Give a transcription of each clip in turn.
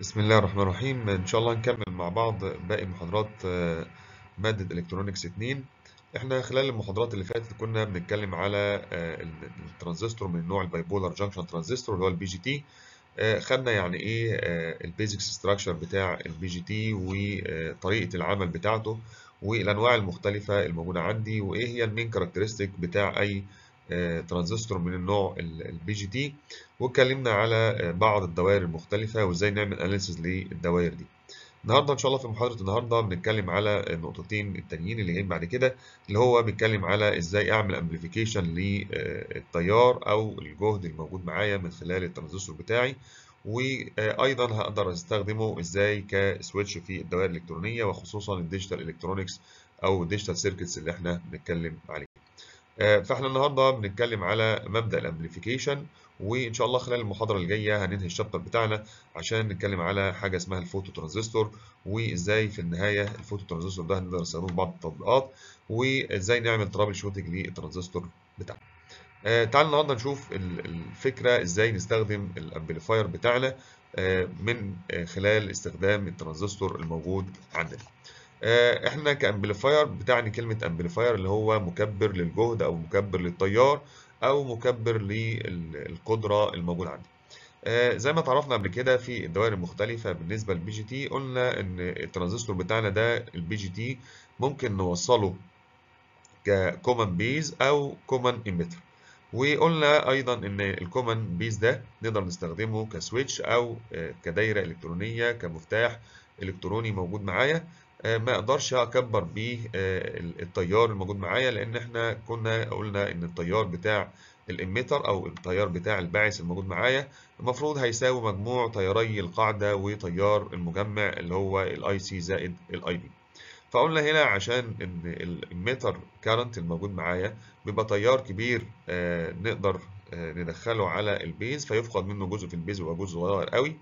بسم الله الرحمن الرحيم. إن شاء الله نكمل مع بعض باقي محاضرات آه، مادة Electronics 2 إحنا خلال المحاضرات اللي فاتت كنا بنتكلم على آه، ال- الترانزستور من نوع ال bipolar junction transistor اللي هو ال BJT خدنا يعني إيه ال basic structure بتاع ال BJT وطريقة العمل بتاعته والأنواع المختلفة الموجودة عندي وإيه هي ال main characteristic بتاع أي آه، ترانزستور من النوع ال BJT واتكلمنا على آه، بعض الدوائر المختلفة وازاي نعمل analysis للدوائر دي. النهارده إن شاء الله في محاضرة النهارده بنتكلم على النقطتين التانيين اللي جايين بعد كده اللي هو بيتكلم على إزاي أعمل amplification للتيار أو الجهد الموجود معايا من خلال الترانزستور بتاعي وأيضا هقدر أستخدمه إزاي ك switch في الدوائر الإلكترونية وخصوصا ال digital electronics أو ال digital circuits اللي إحنا بنتكلم عليه. آه، فاحنا النهارده بنتكلم على مبدأ ال amplification وإن شاء الله خلال المحاضرة الجاية هننهي ال chapter بتاعنا عشان نتكلم على حاجة اسمها ال phototransistor وإزاي في النهاية ال phototransistor ده هنقدر نستخدمه في بعض التطبيقات وإزاي نعمل troubleshooting للترانزستور بتاعنا. آه، تعال النهارده نشوف ال- الفكرة إزاي نستخدم ال amplifier بتاعنا آه، من آه، خلال استخدام الترانزستور الموجود عندنا. آه، إحنا ك amplifier بتعني كلمة amplifier اللي هو مكبر للجهد أو مكبر للتيار أو مكبر للقدرة الموجودة عندي. آه، زي ما اتعرفنا قبل كده في الدوائر المختلفه بالنسبة لل BJT قلنا إن الترانزستور بتاعنا ده ال BJT ممكن نوصله ك common base أو common emitter وقلنا أيضا إن ال common base ده نقدر نستخدمه ك switch أو آه، كدايرة إلكترونية كمفتاح إلكتروني موجود معايا ما أقدرش أكبر بيه آه، التيار الموجود معايا لأن إحنا كنا قلنا إن التيار بتاع ال emitter أو التيار بتاع الباعث الموجود معايا المفروض هيساوي مجموع تياري القاعدة وتيار المجمع اللي هو ال IC زائد ال IB فقلنا هنا عشان إن ال emitter current الموجود معايا بيبقى تيار كبير آه، نقدر آه، ندخله على ال base فيفقد منه جزء في ال base ويبقى جزء صغير قوي.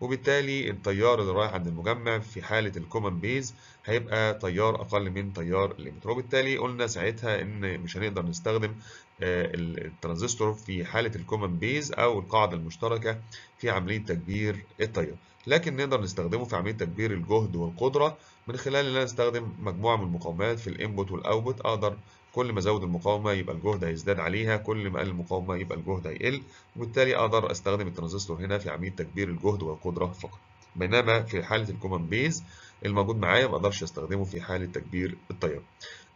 وبالتالي التيار اللي رايح عند المجمع في حالة ال common base هيبقى تيار أقل من تيار ال emitter وبالتالي قلنا ساعتها إن مش هنقدر نستخدم آه، الترانزستور في حالة ال common base أو القاعدة المشتركة في عملية تكبير التيار. لكن نقدر نستخدمه في عملية تكبير الجهد والقدرة من خلال إن أنا أستخدم مجموعة من المقاومات في ال input وال output أقدر كل ما ازود المقاومة يبقى الجهد هيزداد عليها كل ما أقل المقاومة يبقى الجهد هيقل وبالتالي أقدر أستخدم الترانزستور هنا في عمليه تكبير الجهد والقدرة فقط. بينما في حالة ال common base الموجود معايا ما أقدرش أستخدمه في حالة تكبير التيار.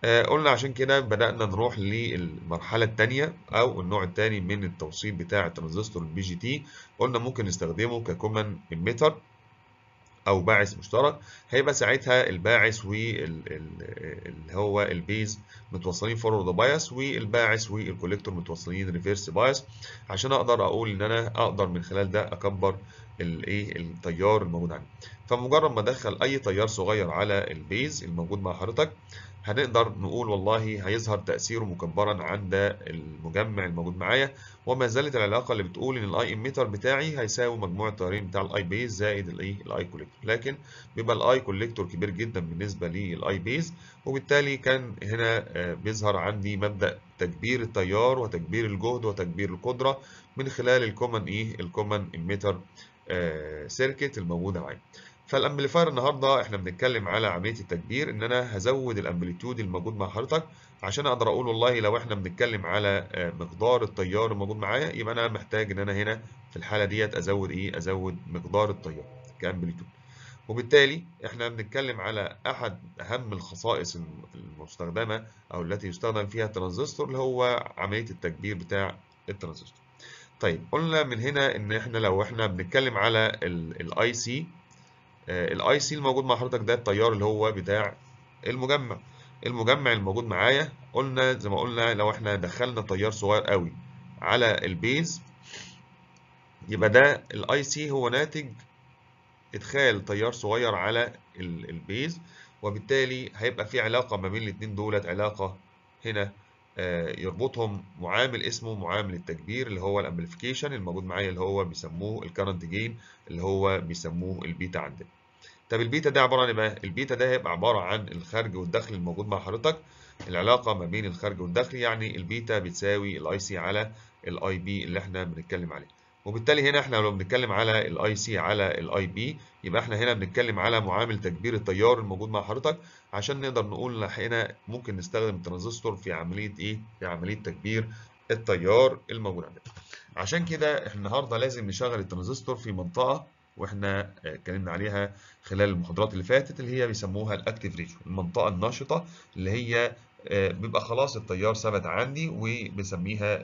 آه، قلنا عشان كده بدأنا نروح للمرحلة الثانية أو النوع الثاني من التوصيل بتاع الترانزستور ال BJT. قلنا ممكن نستخدمه ك common emitter. أو باعث مشترك هيبقى ساعتها الباعث واللي هو ال base متوصلين forward bias والباعث وال collector متوصلين reverse bias عشان أقدر أقول إن أنا أقدر من خلال ده أكبر الايه التيار الموجود عندي. فمجرد ما ادخل اي تيار صغير على ال base الموجود مع حضرتك هنقدر نقول والله هيظهر تأثيره مكبرا عند المجمع الموجود معايا. وما زالت العلاقة اللي بتقول إن ال I emitter بتاعي هيساوي مجموع التيارين بتاع ال I base زائد الإيه؟ ال I collector. لكن بيبقى ال I collector كبير جدا بالنسبة لل I base وبالتالي كان هنا آه، بيظهر عندي مبدأ تكبير التيار وتكبير الجهد وتكبير القدرة من خلال ال common إيه؟ ال common emitter circuit الموجودة معايا. فال amplifier النهارده إحنا بنتكلم على عملية التكبير إن أنا هزود ال amplitude الموجود مع حضرتك عشان أقدر أقول والله لو إحنا بنتكلم على آه، مقدار التيار الموجود معايا يبقى أنا محتاج إن أنا هنا في الحالة ديت أزود إيه؟ أزود مقدار التيار ك amplitude. وبالتالي إحنا بنتكلم على أحد أهم الخصائص الم- المستخدمة أو التي يستخدم فيها الترانزستور اللي هو عملية التكبير بتاع الترانزستور. طيب قلنا من هنا إن إحنا لو إحنا بنتكلم على الاي سي الاي سي الموجود مع حضرتك ده التيار اللي هو بتاع المجمع. المجمع الموجود معايا قلنا زي ما قلنا لو إحنا دخلنا تيار صغير قوي على ال base يبقى ده ال IC هو ناتج إدخال تيار صغير على ال- ال base وبالتالي هيبقى في علاقة ما بين الاتنين دولت علاقة هنا آه، يربطهم معامل اسمه معامل التكبير اللي هو ال amplification الموجود معايا اللي هو بيسموه ال current gain اللي هو بيسموه البيتا عندنا. طب البيتا ده عبارة عن إيه بقى؟ البيتا ده هيبقى عبارة عن الخارج والداخل الموجود مع حضرتك. العلاقة ما بين الخارج والداخل يعني البيتا بتساوي ال IC على ال IB اللي إحنا بنتكلم عليه. وبالتالي هنا إحنا لو بنتكلم على ال IC على ال IB يبقى إحنا هنا بنتكلم على معامل تكبير التيار الموجود مع حضرتك عشان نقدر نقول هنا ممكن نستخدم الترانزستور في عملية إيه؟ في عملية تكبير التيار الموجود عندنا. عشان كده إحنا النهارده لازم نشغل الترانزستور في منطقة وإحنا اتكلمنا عليها خلال المحاضرات اللي فاتت اللي هي بيسموها ال active region المنطقة الناشطة اللي هي بيبقى خلاص التيار ثبت عندي وبسميها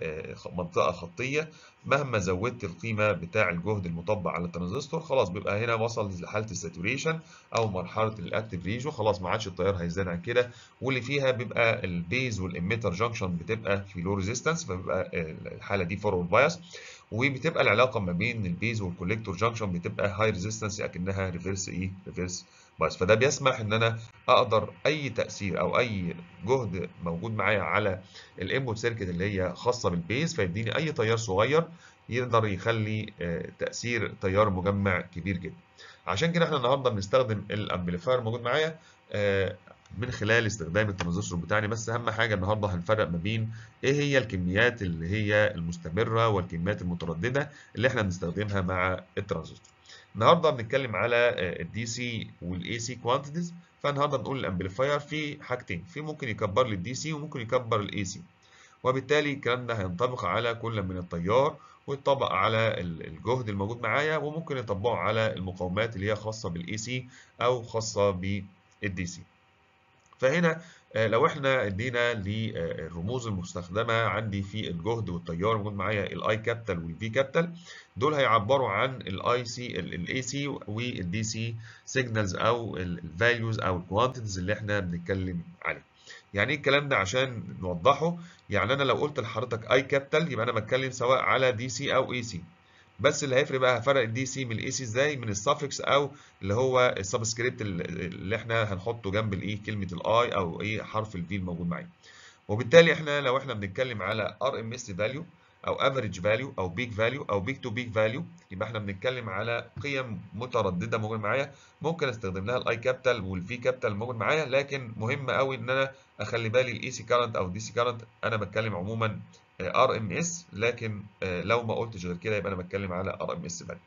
منطقة خطية. مهما زودت القيمة بتاع الجهد المطبق على الترانزستور خلاص بيبقى هنا وصل لحالة ال saturation أو مرحلة ال active region خلاص ما عادش التيار هيزداد عن كده. واللي فيها بيبقى ال base وال emitter junction بتبقى في low resistance فبيبقى الحالة دي forward bias وبتبقى العلاقة ما بين ال base وال collector junction بتبقى high resistance أكنها reverse إيه reverse bias فده بيسمح إن أنا أقدر أي تأثير أو أي جهد موجود معايا على ال input circuit اللي هي خاصة بال base فيديني أي تيار صغير يقدر يخلي تأثير تيار مجمع كبير جدا. عشان كده إحنا النهارده بنستخدم ال amplifier الموجود معايا من خلال استخدام الترانزستور بتاعنا. بس أهم حاجة النهارده هنفرق ما بين إيه هي الكميات اللي هي المستمرة والكميات المترددة اللي إحنا بنستخدمها مع الترانزستور. النهارده بنتكلم على ال DC وال AC quantities فالنهارده بنقول ال amplifier في حاجتين في ممكن يكبر لي ال DC وممكن يكبر ال AC وبالتالي الكلام ده هينطبق على كل من التيار ويطبق على الجهد الموجود معايا وممكن يطبقه على المقاومات اللي هي خاصة بال AC أو خاصة بال DC فهنا لو إحنا ادينا للرموز المستخدمة عندي في الجهد والتيار موجود معايا ال I capital وال V capital دول هيعبروا عن ال AC ال AC وال DC signals أو ال values أو ال quantities اللي إحنا بنتكلم عليها. يعني إيه الكلام ده؟ عشان نوضحه. يعني أنا لو قلت لحضرتك I capital يبقى أنا بتكلم سواء على DC أو AC بس اللي هيفرق بقى هفرق ال DC من ال AC إزاي؟ من ال suffix أو اللي هو ال subscript اللي إحنا هنحطه جنب الايه كلمة ال I أو إيه حرف ال V الموجود معايا. وبالتالي إحنا لو إحنا بنتكلم على RMS value أو average value أو peak value أو peak to peak value يبقى إحنا بنتكلم على قيم مترددة موجود معايا. ممكن أستخدم لها ال I capital وال V capital موجود معايا لكن مهم قوي إن أنا أخلي بالي ال AC current أو ال DC current أنا بتكلم عموما RMS لكن لو ما قلتش غير كده يبقى أنا بتكلم على RMS value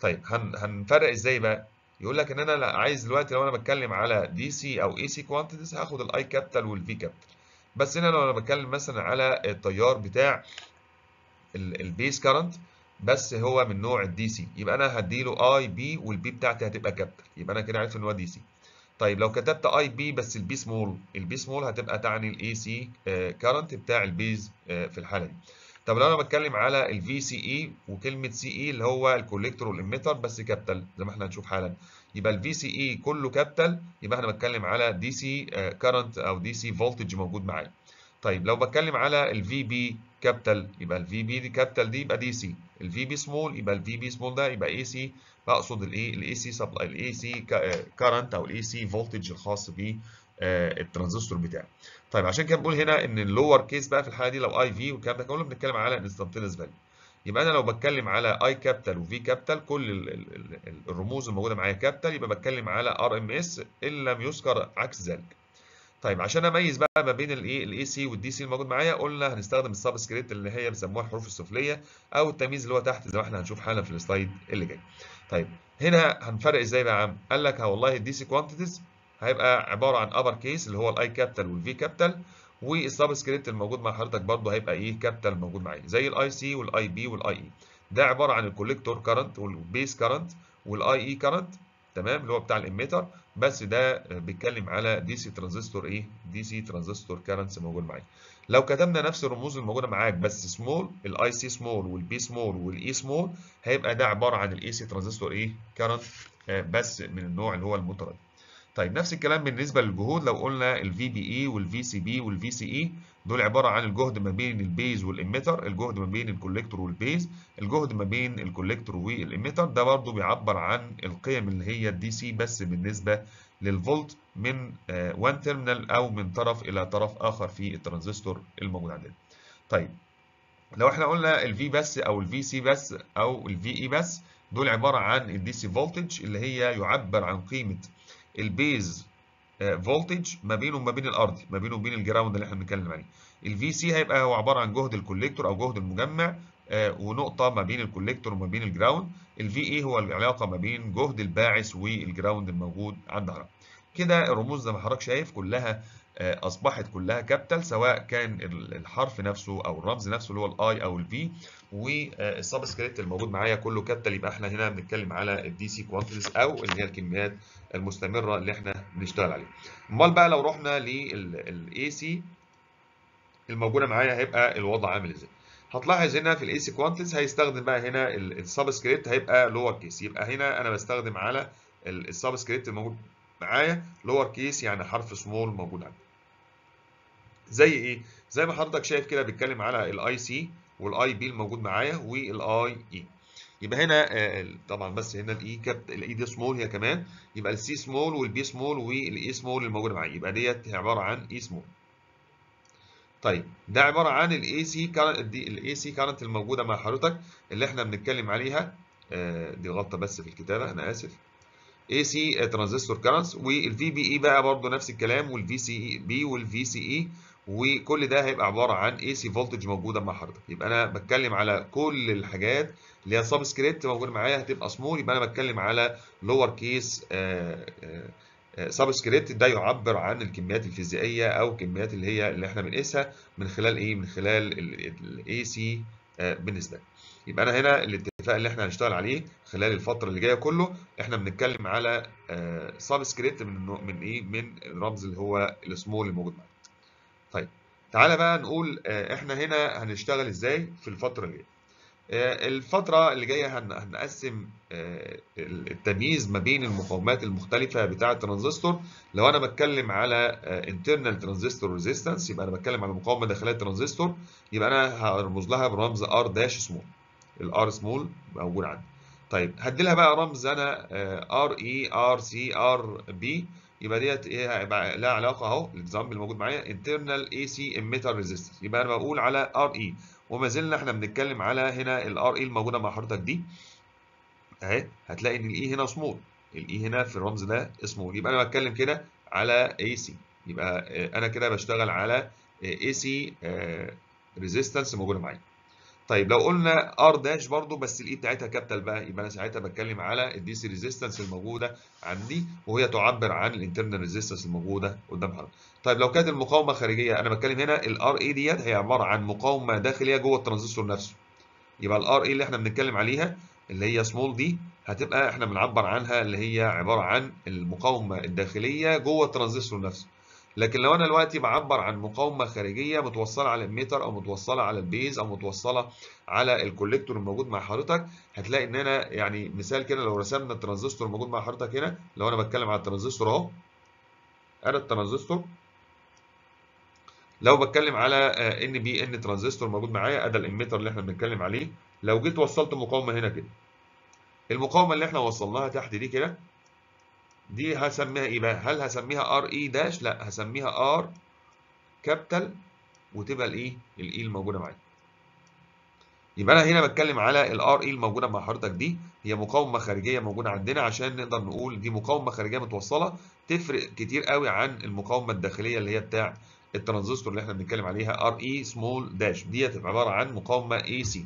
طيب هن هنفرق إزاي بقى؟ يقول لك إن أنا عايز دلوقتي لو أنا بتكلم على DC أو AC quantities هاخد ال I capital وال V capital بس هنا لو أنا بتكلم مثلا على التيار بتاع ال base current بس هو من نوع ال DC يبقى أنا هديله IB وال B بتاعتي هتبقى capital يبقى أنا كده عرفت إن هو DC طيب لو كتبت Ib بس ال b small ال b small هتبقى تعني ال AC current بتاع ال base في الحالة دي. طب لو أنا بتكلم على ال VCE وكلمة CE اللي هو ال collector وال emitter بس capital زي ما إحنا هنشوف حالا. يبقى ال VCE كله capital يبقى أنا بتكلم على DC current أو DC voltage موجود معايا. طيب لو بتكلم على ال VB capital يبقى ال VB دي capital دي يبقى DC ال Vb small يبقى ال Vb small ده يبقى AC بقصد الايه ال AC supply ال AC current أو ال AC voltage الخاص بالترانزستور بتاعي. طيب عشان كده بنقول هنا إن ال lower case بقى في الحالة دي لو I V والكلام ده كله بنتكلم على instantaneous value يبقى أنا لو بتكلم على I capital و V capital كل ال ال ال الرموز الموجودة معايا capital يبقى بتكلم على RMS إن لم يذكر عكس ذلك. طيب عشان أميز بقى ما بين الايه الاي سي والدي سي الموجود معايا قلنا هنستخدم ال subscript اللي هي بيسموها الحروف السفلية أو التمييز اللي هو تحت زي ما إحنا هنشوف حالا في ال slide اللي جاي. طيب هنا هنفرق إزاي بقى يا عم؟ قال لك والله ال DC quantities هيبقى عبارة عن upper case اللي هو ال I capital وال V capital وال subscript الموجود مع حضرتك برده هيبقى إيه capital موجود معايا زي ال IC وال IB وال IE ده عبارة عن ال collector current وال base current وال IE current تمام؟ اللي هو بتاع ال emitter بس ده بيتكلم على DC ترانزستور إيه؟ DC transistor currents موجود معايا لو كتبنا نفس الرموز الموجودة معاك بس small ال Ic small وال b small وال e small هيبقى ده عبارة عن ال AC ترانزستور إيه؟ current بس من النوع اللي هو المتردد طيب نفس الكلام بالنسبة للجهود. لو قلنا ال VBE وال VCB وال VCE دول عبارة عن الجهد ما بين ال base وال emitter الجهد ما بين ال collector وال base الجهد ما بين ال collector وال emitter. ده برضو بيعبر عن القيم اللي هي ال DC بس بالنسبة للفولت من one terminal أو من طرف إلى طرف آخر في الترانزستور الموجود عندنا. طيب لو إحنا قلنا ال V بس أو ال VC بس أو ال VE بس دول عبارة عن ال DC voltage اللي هي يعبر عن قيمة ال base voltage ما بينه وما بين الارضي ما بينه وبين ال ground اللي إحنا بنتكلم عليه. ال VC هيبقى هو عبارة عن جهد ال collector أو جهد المجمع ونقطة ما بين ال collector وما بين ال ground ال VE هو العلاقة ما بين جهد الباعث وال ground الموجود عند حضرتك كده الرموز زي ما حضرتك شايف كلها أصبحت كلها capital سواء كان الحرف نفسه أو الرمز نفسه اللي هو ال I أو ال V وال subscript الموجود معايا كله capital يبقى إحنا هنا بنتكلم على ال DC quantities أو اللي هي الكميات المستمرة اللي إحنا بنشتغل عليها. أمال بقى لو رحنا لل AC الموجودة معايا هيبقى الوضع عامل إزاي؟ هتلاحظ هنا في ال AC quantities هيستخدم بقى هنا ال subscript هيبقى lower case يبقى هنا أنا بستخدم على ال subscript الموجود معايا lower case يعني حرف سمول موجود عندي. زي إيه؟ زي ما حضرتك شايف كده بيتكلم على ال IC وال IB الموجود معايا وال IE. يبقى هنا طبعا بس هنا ال I capital ال E دي small هي كمان يبقى ال C small وال B small وال E small الموجوده معايا يبقى ديت عبارة عن اي سمول. طيب ده عبارة عن ال AC current ال AC current الموجودة مع حضرتك اللي إحنا بنتكلم عليها دي غلطة بس في الكتابة أنا آسف. AC transistor currents وال VBE بقى برضه نفس الكلام وال VCB وال VCE وكل ده هيبقى عبارة عن AC voltage موجودة مع حضرتك يبقى أنا بتكلم على كل الحاجات اللي هي subscript موجودة معايا هتبقى small يبقى أنا بتكلم على lower case subscript ده يعبر عن الكميات الفيزيائية أو الكميات اللي هي اللي إحنا بنقيسها من خلال إيه؟ من خلال ال AC بالنسبة لي. يبقى أنا هنا الاتفاق اللي إحنا هنشتغل عليه خلال الفترة اللي جاية كله إحنا بنتكلم على subscript من من إيه؟ من الرمز اللي هو السمول الموجود معانا. طيب تعالى بقى نقول إحنا هنا هنشتغل إزاي في الفترة اللي جاية الفترة اللي جاية هنقسم التمييز ما بين المقاومات المختلفة بتاعة الترانزستور. لو أنا بتكلم على internal transistor resistance يبقى أنا بتكلم على مقاومة داخلية الترانزستور يبقى أنا هرمز لها برمز R dash small ال R small موجود عندي. طيب هدي لها بقى رمز أنا RE RC RB يبقى ديت إيه لها علاقة أهو ال example الموجود معايا internal AC emitter resistance. يبقى أنا بقول على RE وما زلنا إحنا بنتكلم على هنا ال RE الموجودة مع حضرتك دي. أهي هتلاقي إن ال E هنا small ال E هنا في الرمز ده small يبقى أنا بتكلم كده على AC يبقى أنا كده بشتغل على AC resistance موجودة معايا. طيب لو قلنا R dash برضو بس ال E بتاعتها capital بقى يبقى أنا ساعتها بتكلم على ال DC resistance الموجودة عندي وهي تعبر عن ال internal resistance الموجودة قدام حضرتك طيب لو كانت المقاومة خارجية أنا بتكلم هنا ال RE ديت هي عبارة عن مقاومة داخلية جوه الترانزستور نفسه. يبقى ال RE اللي إحنا بنتكلم عليها اللي هي سمول دي هتبقى إحنا بنعبر عنها اللي هي عبارة عن المقاومة الداخلية جوه الترانزستور نفسه. لكن لو أنا دلوقتي بعبر عن مقاومة خارجية متوصلة على ال emitter أو متوصلة على ال base أو متوصلة على ال collector الموجود مع حضرتك هتلاقي إن أنا يعني مثال كده لو رسمنا الترانزستور الموجود مع حضرتك هنا لو أنا بتكلم على الترانزستور أهو أنا الترانزستور لو بتكلم على NPN transistor موجود معايا أدي ال emitter اللي إحنا بنتكلم عليه لو جيت وصلت مقاومة هنا كده المقاومة اللي إحنا وصلناها تحت دي كده دي هسميها إيه بقى؟ هل هسميها RE dash؟ لا هسميها R capital وتبقى الايه؟ ال E الموجودة معايا. يبقى أنا هنا بتكلم على ال RE الموجودة مع حضرتك دي هي مقاومة خارجية موجودة عندنا عشان نقدر نقول دي مقاومة خارجية متوصلة تفرق كتير قوي عن المقاومة الداخلية اللي هي بتاع الترانزستور اللي إحنا بنتكلم عليها RE small dash ديت عبارة عن مقاومة AC.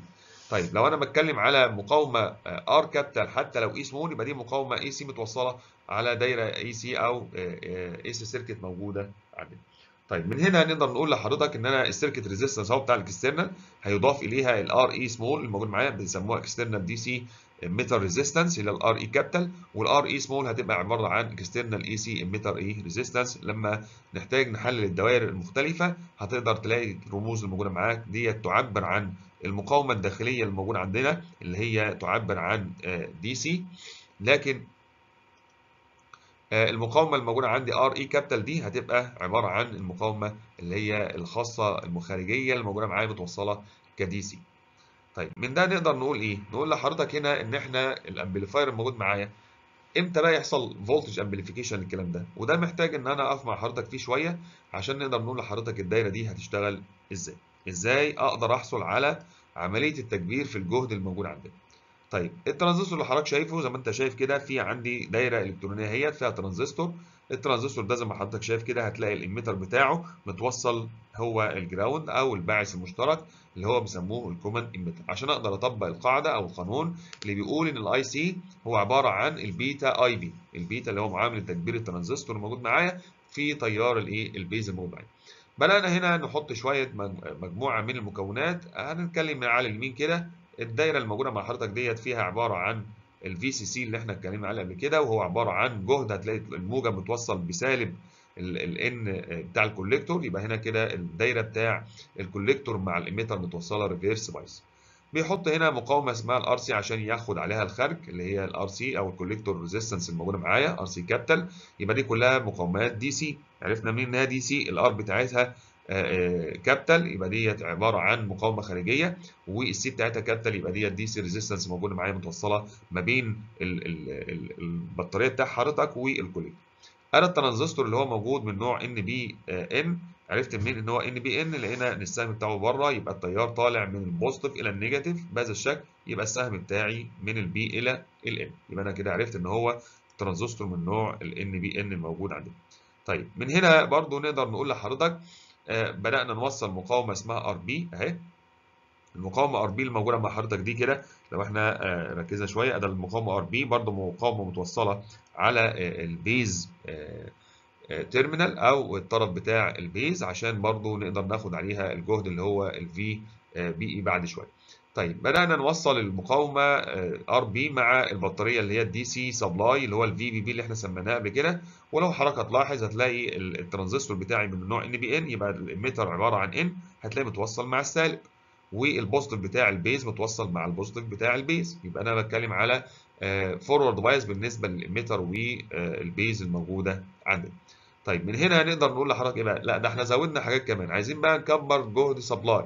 طيب لو أنا بتكلم على مقاومة R capital حتى لو E small يبقى دي مقاومة AC متوصلة على دايرة AC أو AC circuit موجودة عندنا. طيب من هنا نقدر نقول لحضرتك إن أنا ال circuit resistance أهو بتاع ال external هيضاف إليها ال RE small الموجود معايا بنسموها external DC emitter resistance اللي ال RE capital وال RE small هتبقى عبارة عن external AC emitter E resistance لما نحتاج نحلل الدوائر المختلفة هتقدر تلاقي الرموز الموجوده معاك ديت تعبر عن المقاومة الداخلية الموجودة عندنا اللي هي تعبر عن DC لكن المقاومة الموجودة عندي RE capital دي هتبقى عبارة عن المقاومة اللي هي الخاصة الخارجية الموجودة معايا متوصلة ك DC طيب من ده نقدر نقول إيه؟ نقول لحضرتك هنا إن إحنا ال amplifier الموجود معايا. إمتى بقى يحصل voltage amplification للكلام ده؟ وده محتاج إن أنا اقف مع حضرتك فيه شوية عشان نقدر نقول لحضرتك الدايرة دي هتشتغل إزاي. إزاي أقدر احصل على عملية التكبير في الجهد الموجود عندنا. طيب الترانزستور اللي حضرتك شايفه زي ما انت شايف كده في عندي دايرة إلكترونية هي فيها ترانزستور. الترانزستور ده زي ما حضرتك شايف كده هتلاقي ال emitter بتاعه متوصل هو ال ground أو الباعث المشترك اللي هو بيسموه ال common emitter عشان أقدر أطبق القاعدة أو القانون اللي بيقول إن ال IC هو عبارة عن ال beta IB ال beta اللي هو معامل تكبير الترانزستور الموجود معايا في تيار الايه ال base الموجود معايا. بدانا هنا نحط شوية مجموعة من المكونات. هنتكلم على اليمين كده. الدايرة الموجودة مع حضرتك ديت فيها عبارة عن ال VCC اللي إحنا اتكلمنا عليه قبل كده وهو عبارة عن جهد. هتلاقي الموجب متوصل بسالب ال N بتاع ال collector. يبقى هنا كده الدايرة بتاع ال collector مع ال emitter متوصلة reverse bias بيحط هنا مقاومة اسمها ال RC عشان ياخد عليها الخارج اللي هي ال RC أو ال collector resistance الموجودة معايا R C capital يبقى دي كلها مقاومات DC عرفنا منين إنها DC ال R بتاعتها capital يبقى ديت عبارة عن مقاومة خارجية وال C بتاعتها capital يبقى ديت DC resistance موجودة معايا متوصلة ما بين ال ال ال البطارية بتاع حضرتك وال collector أنا الترانزستور اللي هو موجود من نوع NPN عرفت منين إن هو NPN لقينا إن السهم بتاعه بره يبقى التيار طالع من ال positive إلى ال negative بهذا الشكل يبقى السهم بتاعي من ال P إلى ال N يبقى أنا كده عرفت إن هو ترانزستور من نوع ال NPN الموجود عندنا. طيب من هنا برضو نقدر نقول لحضرتك آه بدأنا نوصل مقاومة اسمها RB أهي. المقاومة RB الموجودة مع حضرتك دي كده لو إحنا آه ركزنا شوية ادي المقاومة RB برضه مقاومة متوصلة على آه ال base terminal أو الطرف بتاع ال base عشان برضه نقدر ناخد عليها الجهد اللي هو ال VBE بعد شوية. طيب بدأنا نوصل المقاومة RB مع البطارية اللي هي ال DC supply اللي هو ال VBB اللي إحنا سميناه قبل كده. ولو حضرتك هتلاحظ هتلاقي الترانزستور بتاعي من نوع NPN يبقى ال emitter عبارة عن N هتلاقي متوصل مع السالب. وال positive بتاع ال base متوصل مع ال positive بتاع ال base. يبقى أنا بتكلم على forward bias بالنسبة لل emitter وال base الموجودة عندنا. طيب من هنا نقدر نقول لحضرتك إيه بقى؟ لا ده إحنا زودنا حاجات كمان عايزين بقى نكبر جهد supply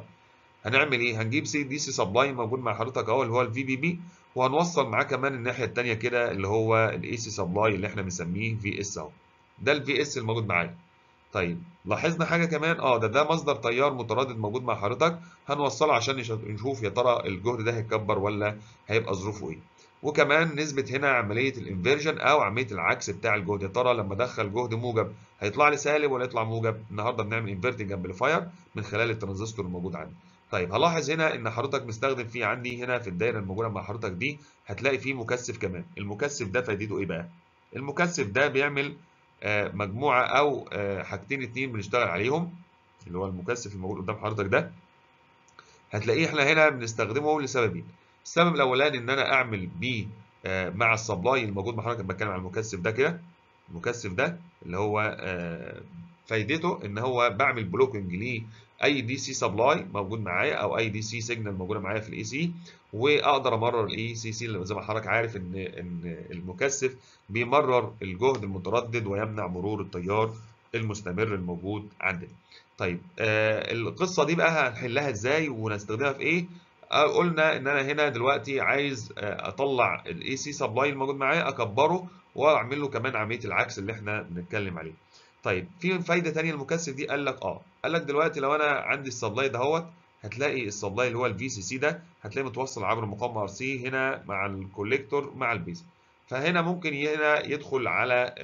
هنعمل إيه؟ هنجيب سي DC supply موجود مع حضرتك أهو اللي هو ال VBB وهنوصل معاه كمان الناحية الثانية كده اللي هو ال AC supply اللي إحنا بنسميه VS أهو. ده ال VS الموجود معايا. طيب لاحظنا حاجة كمان آه ده ده مصدر تيار متردد موجود مع حضرتك هنوصله عشان نشوف يا ترى الجهد ده هيتكبر ولا هيبقى ظروفه إيه. وكمان نثبت هنا عملية ال inversion أو عملية العكس بتاع الجهد. يا ترى لما أدخل جهد موجب هيطلع لي سالب ولا يطلع موجب؟ النهارده بنعمل inverting amplifier من خلال الترانزستور الموجود عندي. طيب هلاحظ هنا إن حضرتك مستخدم فيه عندي هنا في الدايرة الموجودة مع حضرتك دي هتلاقي فيه مكثف كمان. المكثف ده فايدته إيه بقى؟ المكثف ده بيعمل آه مجموعة أو آه حاجتين اتنين بنشتغل عليهم اللي هو المكثف الموجود قدام حضرتك ده. هتلاقيه إحنا هنا بنستخدمه لسببين. السبب الأولاني إن أنا أعمل بيه آه مع ال supply الموجود مع حضرتك بتكلم عن المكثف ده كده المكثف ده اللي هو فايدته إن هو بعمل blocking ليه أي DC supply موجود معايا أو أي DC signal موجودة معايا في ال AC وأقدر أمرر ال AC سي زي ما حضرتك عارف إن إن المكثف بيمرر الجهد المتردد ويمنع مرور التيار المستمر الموجود عندنا. طيب آه القصة دي بقى هنحلها إزاي ونستخدمها في إيه؟ آه قلنا إن أنا هنا دلوقتي عايز آه أطلع ال AC supply الموجود معايا أكبره وأعمل له كمان عملية العكس اللي إحنا بنتكلم عليه. طيب في فايدة ثانية المكثف دي؟ قال لك آه. قال لك دلوقتي لو أنا عندي ال supply دهوت هتلاقي ال supply اللي هو ال VCC ده هتلاقيه متوصل عبر مقاومه RC هنا مع ال collector مع ال base فهنا ممكن هنا يدخل على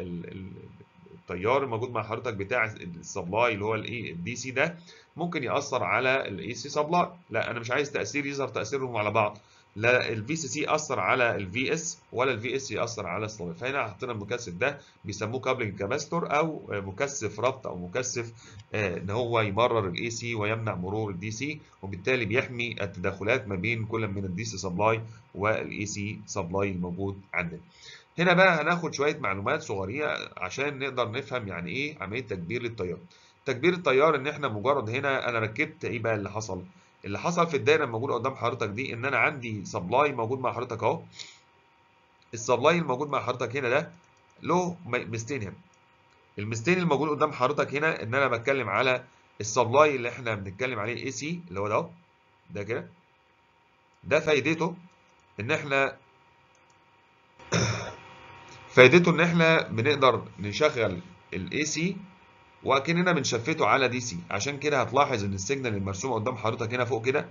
التيار الموجود مع حضرتك بتاع ال supply اللي هو ال اي ال DC ده ممكن يأثر على ال AC supply. لا أنا مش عايز تأثير يظهر تأثيرهم على بعض. لا ال VCC اثر على ال VS ولا ال VS يأثر على ال supply. فهنا حطينا المكثف ده بيسموه coupling capacitor أو مكثف ربط أو مكثف إن هو يمرر ال AC ويمنع مرور ال DC وبالتالي بيحمي التداخلات ما بين كل من ال DC supply وال AC supply الموجود عندنا. هنا بقى هناخد شوية معلومات صغيرة عشان نقدر نفهم يعني إيه عملية تكبير للتيار تكبير التيار إن إحنا مجرد هنا أنا ركبت إيه بقى اللي حصل؟ اللي حصل في الدايرة الموجوده قدام حضرتك دي إن أنا عندي supply موجود مع حضرتك أهو. ال supply الموجود مع حضرتك هنا ده له ميزتين هنا. الميزتين الموجود قدام حضرتك هنا إن أنا بتكلم على ال supply اللي إحنا بنتكلم عليه AC اللي هو ده ده كده. ده فايدته إن إحنا فايدته إن إحنا بنقدر نشغل ال AC وأكننا بنشفته على DC عشان كده هتلاحظ إن ال signal المرسومة قدام حضرتك هنا فوق كده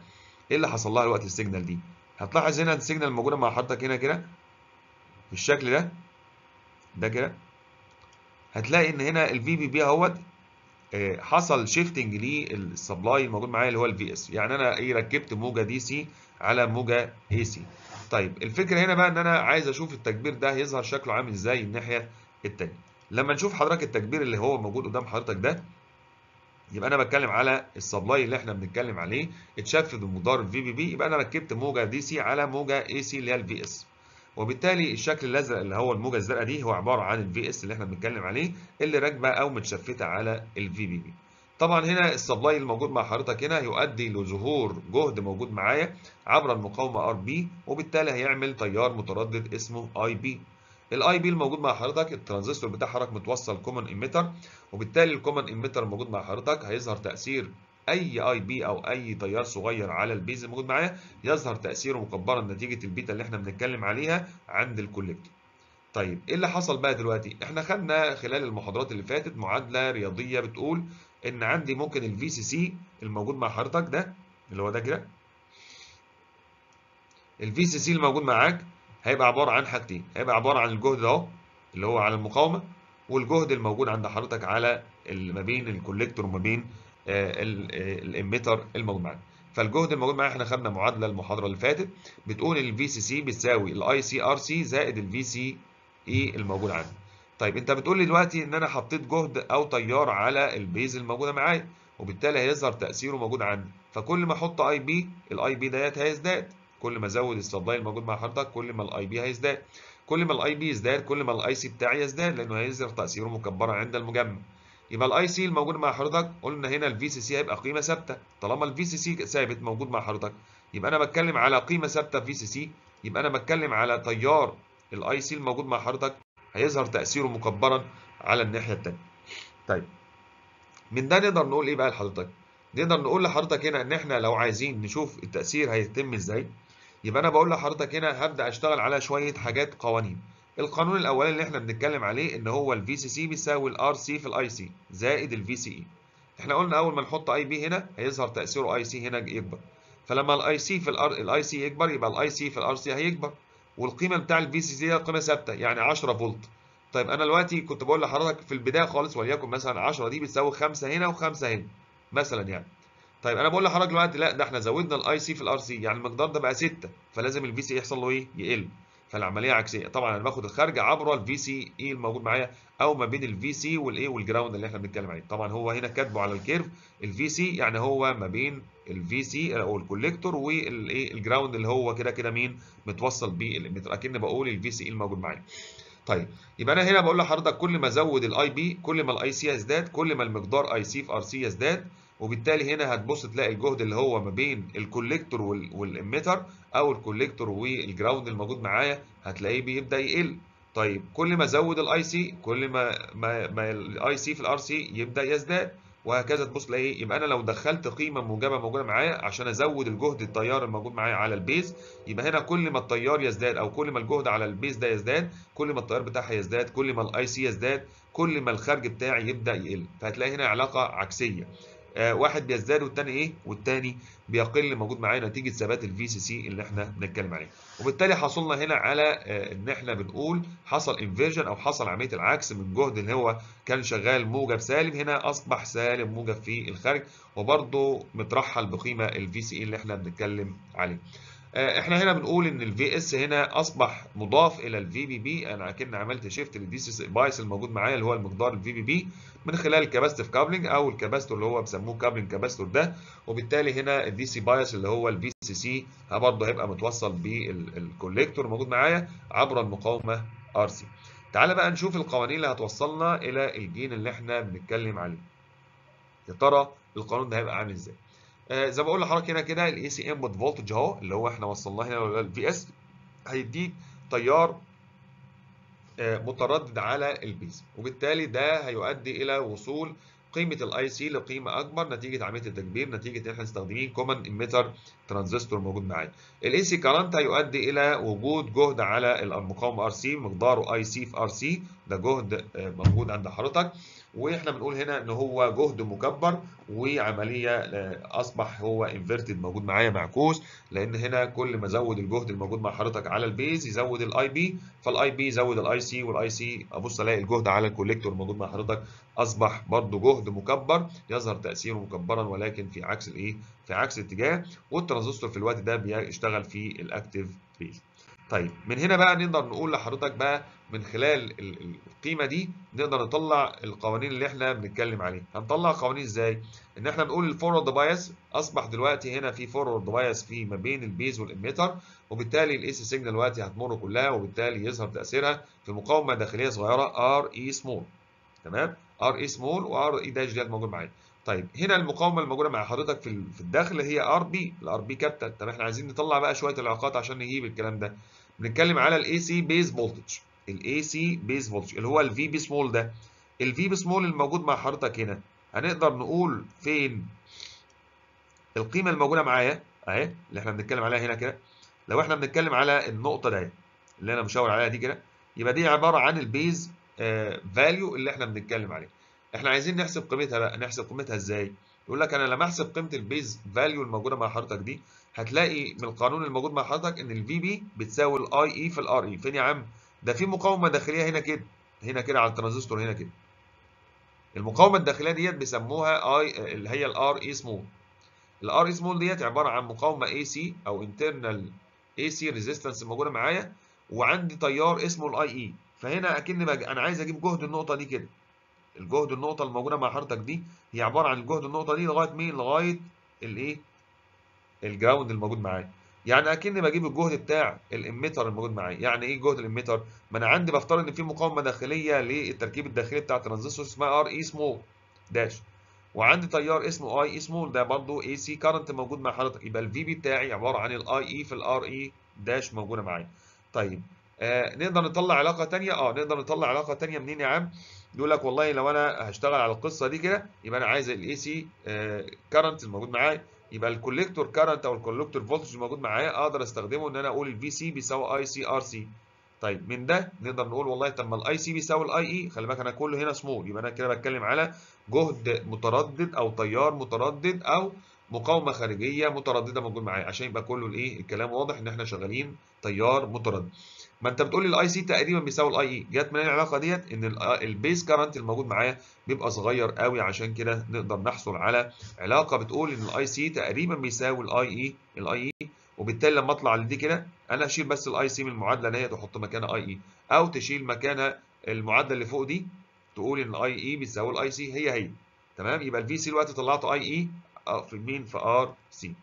إيه اللي حصل لها دلوقتي ال signal دي؟ هتلاحظ هنا ال signal الموجوده مع حضرتك هنا كده في الشكل ده ده كده. هتلاقي إن هنا ال VBB أهوت حصل shifting لل supply الموجود معايا اللي هو ال VS يعني أنا إيه ركبت موجة DC على موجة AC طيب الفكرة هنا بقى إن أنا عايز أشوف التكبير ده هيظهر شكله عامل إزاي الناحية الثانية لما نشوف حضرتك التكبير اللي هو موجود قدام حضرتك ده يبقى أنا بتكلم على ال supply اللي إحنا بنتكلم عليه اتشفت بمقدار ال VBB يبقى أنا ركبت موجة DC على موجة AC اللي هي ال VS وبالتالي الشكل الأزرق اللي هو الموجة الزرقاء دي هو عبارة عن ال VS اللي إحنا بنتكلم عليه اللي راكبة أو متشفتة على ال VBB طبعا هنا ال supply الموجود مع حضرتك هنا يؤدي لظهور جهد موجود معايا عبر المقاومة RB وبالتالي هيعمل تيار متردد اسمه IB ال IB الموجود مع حضرتك الترانزستور بتاع حضرتك متوصل common emitter وبالتالي ال common emitter الموجود مع حضرتك هيظهر تأثير أي IB أو أي تيار صغير على ال base الموجود معايا يظهر تأثيره مكبرا نتيجة البيتا اللي إحنا بنتكلم عليها عند ال collector طيب إيه اللي حصل بقى دلوقتي؟ إحنا خدنا خلال المحاضرات اللي فاتت معادلة رياضية بتقول إن عندي ممكن ال VCC الموجود مع حضرتك ده اللي هو ده كده. ال VCC الموجود معاك هيبقى عبارة عن حاجتين هيبقى عبارة عن الجهد ده أهو اللي هو على المقاومة والجهد الموجود عند حضرتك على ما بين ال collector وما بين ال emitter الموجود معانا فالجهد الموجود معانا إحنا خدنا معادلة المحاضرة اللي فاتت بتقول ال VCC بتساوي ال IC RC زائد ال VCE الموجود عندي. طيب انت بتقول لي دلوقتي ان أنا حطيت جهد أو تيار على ال base الموجودة معايا وبالتالي هيظهر تأثيره موجود عندي. فكل ما أحط IB ال IB ديت هيزداد. كل ما ازود ال supply الموجود مع حضرتك كل ما ال IB هيزداد. كل ما ال IB يزداد كل ما ال IC بتاعي يزداد لأنه هيظهر تأثيره مكبرا عند المجمع. يبقى ال IC الموجود مع حضرتك قلنا هنا ال VCC هيبقى قيمة ثابتة. طالما ال VCC ثابت موجود مع حضرتك يبقى أنا بتكلم على قيمة ثابتة VCC يبقى أنا بتكلم على تيار ال IC الموجود مع حضرتك هيظهر تأثيره مكبرا على الناحية الثانية طيب من ده نقدر نقول إيه بقى لحضرتك؟ نقدر نقول لحضرتك هنا إن إحنا لو عايزين نشوف التأثير هيتم إزاي يبقى أنا بقول لحضرتك هنا هبدأ أشتغل على شوية حاجات قوانين. القانون الأولاني اللي إحنا بنتكلم عليه إن هو ال VCC بيساوي ال RC في ال IC زائد ال VCE إحنا قلنا أول ما نحط IB هنا هيظهر تأثيره IC هنا يكبر. فلما الاي سي في الاي سي يكبر يبقى الاي سي في الار سي هيكبر. والقيمة بتاع ال VCC قيمة ثابتة يعني 10 فولت. طيب أنا دلوقتي كنت بقول لحضرتك في البداية خالص وليكن مثلا 10 دي بتساوي 5 هنا و5 هنا مثلا يعني. طيب أنا بقول لحضرتك دلوقتي لا ده إحنا زودنا الاي سي في الار سي يعني المقدار ده بقى 6 فلازم ال VC يحصل له إيه؟ يقل. فالعمليه عكسية. طبعا أنا باخد الخارج عبر ال VCE الموجود معايا أو ما بين ال VC والايه وال ground اللي إحنا بنتكلم عليه. طبعا هو هنا كاتبه على ال curve ال VC يعني هو ما بين الفي سي أو ال collector والايه ال ground اللي هو كده كده مين متوصل بال emitter أكن بقول ال VCE الموجود معايا. طيب يبقى أنا هنا بقول لحضرتك كل ما أزود ال IB كل ما ال IC يزداد كل ما المقدار اي سي في ار سي يزداد وبالتالي هنا هتبص تلاقي الجهد اللي هو ما بين ال collector وال emitter أو ال collector وال ground الموجود معايا هتلاقيه بيبدأ يقل. طيب كل ما ازود ال IC كل ما ما, ما الاي سي في الار سي يبدأ يزداد وهكذا تبص تلاقي يبقى أنا لو دخلت قيمة موجبة موجودة معايا عشان ازود الجهد التيار الموجود معايا على ال base يبقى هنا كل ما التيار يزداد أو كل ما الجهد على ال base ده يزداد كل ما التيار بتاعها يزداد كل ما ال IC يزداد كل ما الخارج بتاعي يبدأ يقل. فهتلاقي هنا علاقة عكسية. واحد بيزداد والتاني إيه؟ والتاني بيقل موجود معايا نتيجة ثبات ال VCC اللي إحنا بنتكلم عليه. وبالتالي حصلنا هنا على آه إن إحنا بنقول حصل inversion أو حصل عملية العكس من جهد اللي هو كان شغال موجب سالب. هنا أصبح سالب موجب في الخارج وبرده مترحل بقيمة ال VC اللي إحنا بنتكلم عليه. إحنا هنا بنقول إن ال VS هنا أصبح مضاف إلى ال VBB أنا اكن عملت shift لل DC bias الموجود معايا اللي هو المقدار ال VBB من خلال ال capacitive coupling أو ال capacitor اللي هو بيسموه coupling capacitor ده وبالتالي هنا ال DC bias اللي هو ال VCC برضه هيبقى متوصل بال collector الموجود معايا عبر المقاومة RC تعال بقى نشوف القوانين اللي هتوصلنا إلى ال gain اللي إحنا بنتكلم عليه. يا ترى القانون ده هيبقى عامل إزاي؟ آه زي ما بقول لحضرتك هنا كده ال AC input voltage أهو اللي هو إحنا وصلناه هنا ال VS هيديك تيار متردد على ال base. وبالتالي ده هيؤدي إلى وصول قيمة ال IC لقيمة أكبر نتيجة عملية التكبير نتيجة إن إحنا مستخدمين common emitter ترانزستور موجود معايا ال AC current هيؤدي إلى وجود جهد على المقاومة RC مقداره اي سي في ار سي ده جهد آه موجود عند حضرتك. وإحنا بنقول هنا إن هو جهد مكبر وعملية أصبح هو inverted موجود معايا معكوس لأن هنا كل ما ازود الجهد الموجود مع حضرتك على ال base يزود ال IB فال IB يزود الاي سي والاي سي أبص ألاقي الجهد على ال collector الموجود مع حضرتك أصبح برضه جهد مكبر يظهر تأثيره مكبرا ولكن في عكس الإيه؟ في عكس الاتجاه والترانزستور في الوقت ده بيشتغل في ال active phase طيب من هنا بقى نقدر نقول لحضرتك بقى من خلال القيمة دي نقدر نطلع القوانين اللي إحنا بنتكلم عليها. هنطلع قوانين إزاي؟ ان إحنا بنقول ال forward bias أصبح دلوقتي هنا في forward bias في ما بين ال base وال emitter وبالتالي ال AC signal دلوقتي هتمر كلها وبالتالي يظهر تأثيرها في مقاومة داخلية صغيرة re small تمام؟ re small و re dash ديت موجود معايا. طيب هنا المقاومة الموجوده مع حضرتك في الداخل هي RB ال RB capital طب إحنا عايزين نطلع بقى شوية العلاقات عشان نجيب الكلام ده. بنتكلم على ال AC base voltage ال AC base voltage اللي هو ال Vb small ده. ال Vb small الموجود مع حضرتك هنا هنقدر نقول فين؟ القيمة الموجودة معايا أهي اللي إحنا بنتكلم عليها هنا كده. لو إحنا بنتكلم على النقطة دي اللي أنا مشاور عليها دي كده يبقى دي عبارة عن ال base value اللي إحنا بنتكلم عليه. إحنا عايزين نحسب قيمتها بقى نحسب قيمتها إزاي؟ يقول لك أنا لما أحسب قيمة ال base value الموجودة مع حضرتك دي هتلاقي من القانون الموجود مع حضرتك إن ال Vb بتساوي ال Ie في ال re فين يا عم؟ ده في مقاومة داخلية هنا كده. هنا كده على الترانزستور هنا كده. المقاومة الداخلية ديت بيسموها اي اللي هي ال RE small ال RE small ديت عبارة عن مقاومة AC أو internal AC resistance موجودة معايا وعندي تيار اسمه ال IE فهنا أكن أنا عايز أجيب جهد النقطة دي كده. الجهد النقطة الموجودة مع حضرتك دي هي عبارة عن الجهد النقطة دي لغاية مين؟ لغاية الايه ال ground الموجود معايا. يعني أكني بجيب الجهد بتاع ال emitter الموجود معايا. يعني إيه جهد ال emitter؟ ما أنا عندي بفترض إن في مقاومة داخلية للتركيب الداخلي بتاع الترانزستور اسمها RE small dash وعندي تيار اسمه IE small ده برضه AC current موجود مع حضرتك. يبقى ال VB بتاعي عبارة عن ال IE في ال RE dash موجودة معايا. طيب آه نقدر نطلع علاقة ثانية آه نقدر نطلع علاقة ثانية منين يا عم؟ يقول لك والله لو أنا هشتغل على القصة دي كده يبقى أنا عايز ال IC current الموجود معايا يبقى ال collector current أو ال collector voltage الموجود معايا أقدر أستخدمه إن أنا أقول ال VC بيساوي IC RC طيب من ده نقدر نقول والله طب ما الاي سي بيساوي الاي اي خلي بالك أنا كله هنا سمول يبقى أنا كده بتكلم على جهد متردد أو تيار متردد أو مقاومة خارجية مترددة موجود معايا. عشان يبقى كله الإيه الكلام واضح إن إحنا شغالين تيار متردد. ما انت بتقول لي الاي سي تقريبا بيساوي الاي اي جت منين العلاقة ديت إن ال base current الموجود معايا بيبقى صغير قوي عشان كده نقدر نحصل على علاقة بتقول إن الاي سي تقريبا بيساوي الاي اي الاي اي وبالتالي لما أطلع لدي كده أنا اشيل بس ال IC من المعادلة ديت واحط مكانها IE أو تشيل مكانها المعادلة اللي فوق دي تقول إن الاي اي بيساوي الاي سي هي هي. تمام؟ يبقى ال VC دلوقتي طلعته IE في مين؟ في RC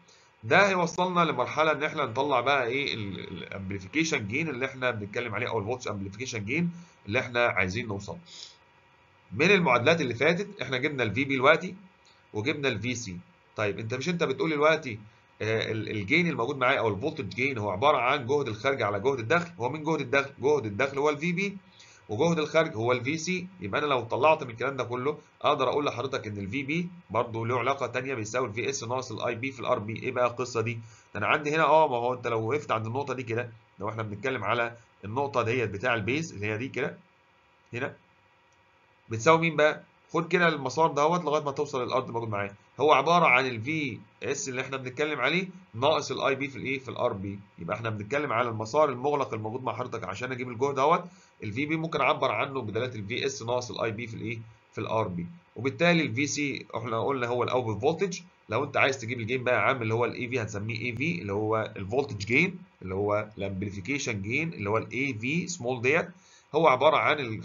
ده هيوصلنا لمرحلة إن إحنا نطلع بقى إيه ال amplification gain اللي إحنا بنتكلم عليه أو ال voltage amplification gain اللي إحنا عايزين نوصل. من المعادلات اللي فاتت إحنا جبنا ال VB دلوقتي وجبنا ال VC طيب أنت مش أنت بتقول دلوقتي آه ال gain الموجود معايا أو ال voltage gain هو عبارة عن جهد الخارج على جهد الدخل هو مين جهد الدخل جهد الدخل هو ال VB وجهد الخارج هو ال VC يبقى أنا لو طلعت من الكلام ده كله أقدر أقول لحضرتك إن ال VB برضه له علاقة ثانية بيساوي ال VS ناقص ال IB في ال RB إيه بقى القصة دي؟ أنا عندي هنا آه ما هو أنت لو وقفت عند النقطة دي كده لو إحنا بنتكلم على النقطة ديت بتاع ال base اللي هي دي كده هنا بتساوي مين بقى؟ خد كده المسار دوت لغاية ما توصل للأرض موجود معايا. هو عبارة عن ال VS اللي إحنا بنتكلم عليه ناقص ال IB في الايه في ال RB يبقى إحنا بنتكلم على المسار المغلق الموجود مع حضرتك عشان أجيب الجهد دوت. ال VB ممكن أعبر عنه بدلالة ال VS ناقص ال IB في الايه في ال RB وبالتالي ال VC إحنا قلنا هو ال output voltage لو أنت عايز تجيب ال gain بقى عام اللي هو ال AV هنسميه AV اللي هو ال voltage gain اللي هو ال amplification gain اللي هو ال AV small ديت هو عبارة عن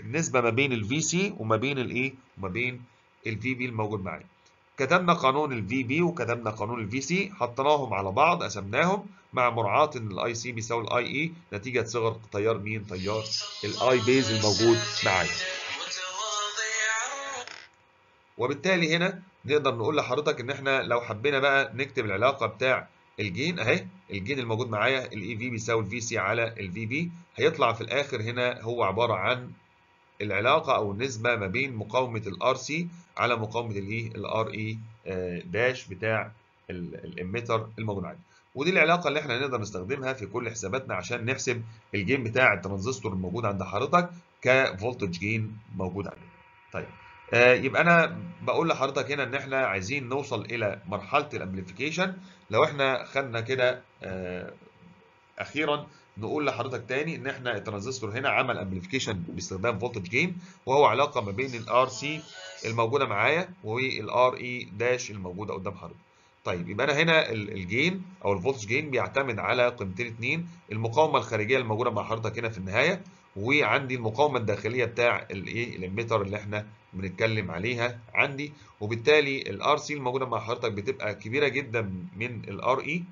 النسبة ما بين ال VC وما بين الايه وما بين ال VB الموجود معايا. كتبنا قانون ال VB وكتبنا قانون ال VC حطيناهم على بعض قسمناهم مع مراعاة إن الاي سي بيساوي الاي اي نتيجة صغر تيار مين؟ تيار ال I base الموجود معايا. وبالتالي هنا نقدر نقول لحضرتك إن إحنا لو حبينا بقى نكتب العلاقة بتاع ال gain أهي ال gain الموجود معايا ال AV بيساوي ال VC على ال VB هيطلع في الآخر هنا هو عبارة عن العلاقة أو النسبة ما بين مقاومة ال RC على مقاومة الايه ال RE dash بتاع ال emitter الموجود عندي ودي العلاقة اللي إحنا نقدر نستخدمها في كل حساباتنا عشان نحسب ال gain بتاع الترانزستور الموجود عند حضرتك ك voltage gain موجود عندنا طيب آه، يبقى أنا بقول لحضرتك هنا إن إحنا عايزين نوصل إلى مرحلة ال amplification لو إحنا خدنا كده آه، أخيرا نقول لحضرتك تاني إن إحنا الترانزستور هنا عمل amplification باستخدام voltage gain وهو علاقة ما بين ال RC الموجودة معايا وال RE dash الموجودة قدام حضرتك. طيب يبقى أنا هنا ال gain أو ال voltage gain بيعتمد على قيمتين اتنين المقاومة الخارجية الموجودة مع حضرتك هنا في النهاية وعندي المقاومة الداخلية بتاع الايه ال emitter اللي إحنا بنتكلم عليها عندي وبالتالي ال RC الموجودة مع حضرتك بتبقى كبيرة جدا من ال RE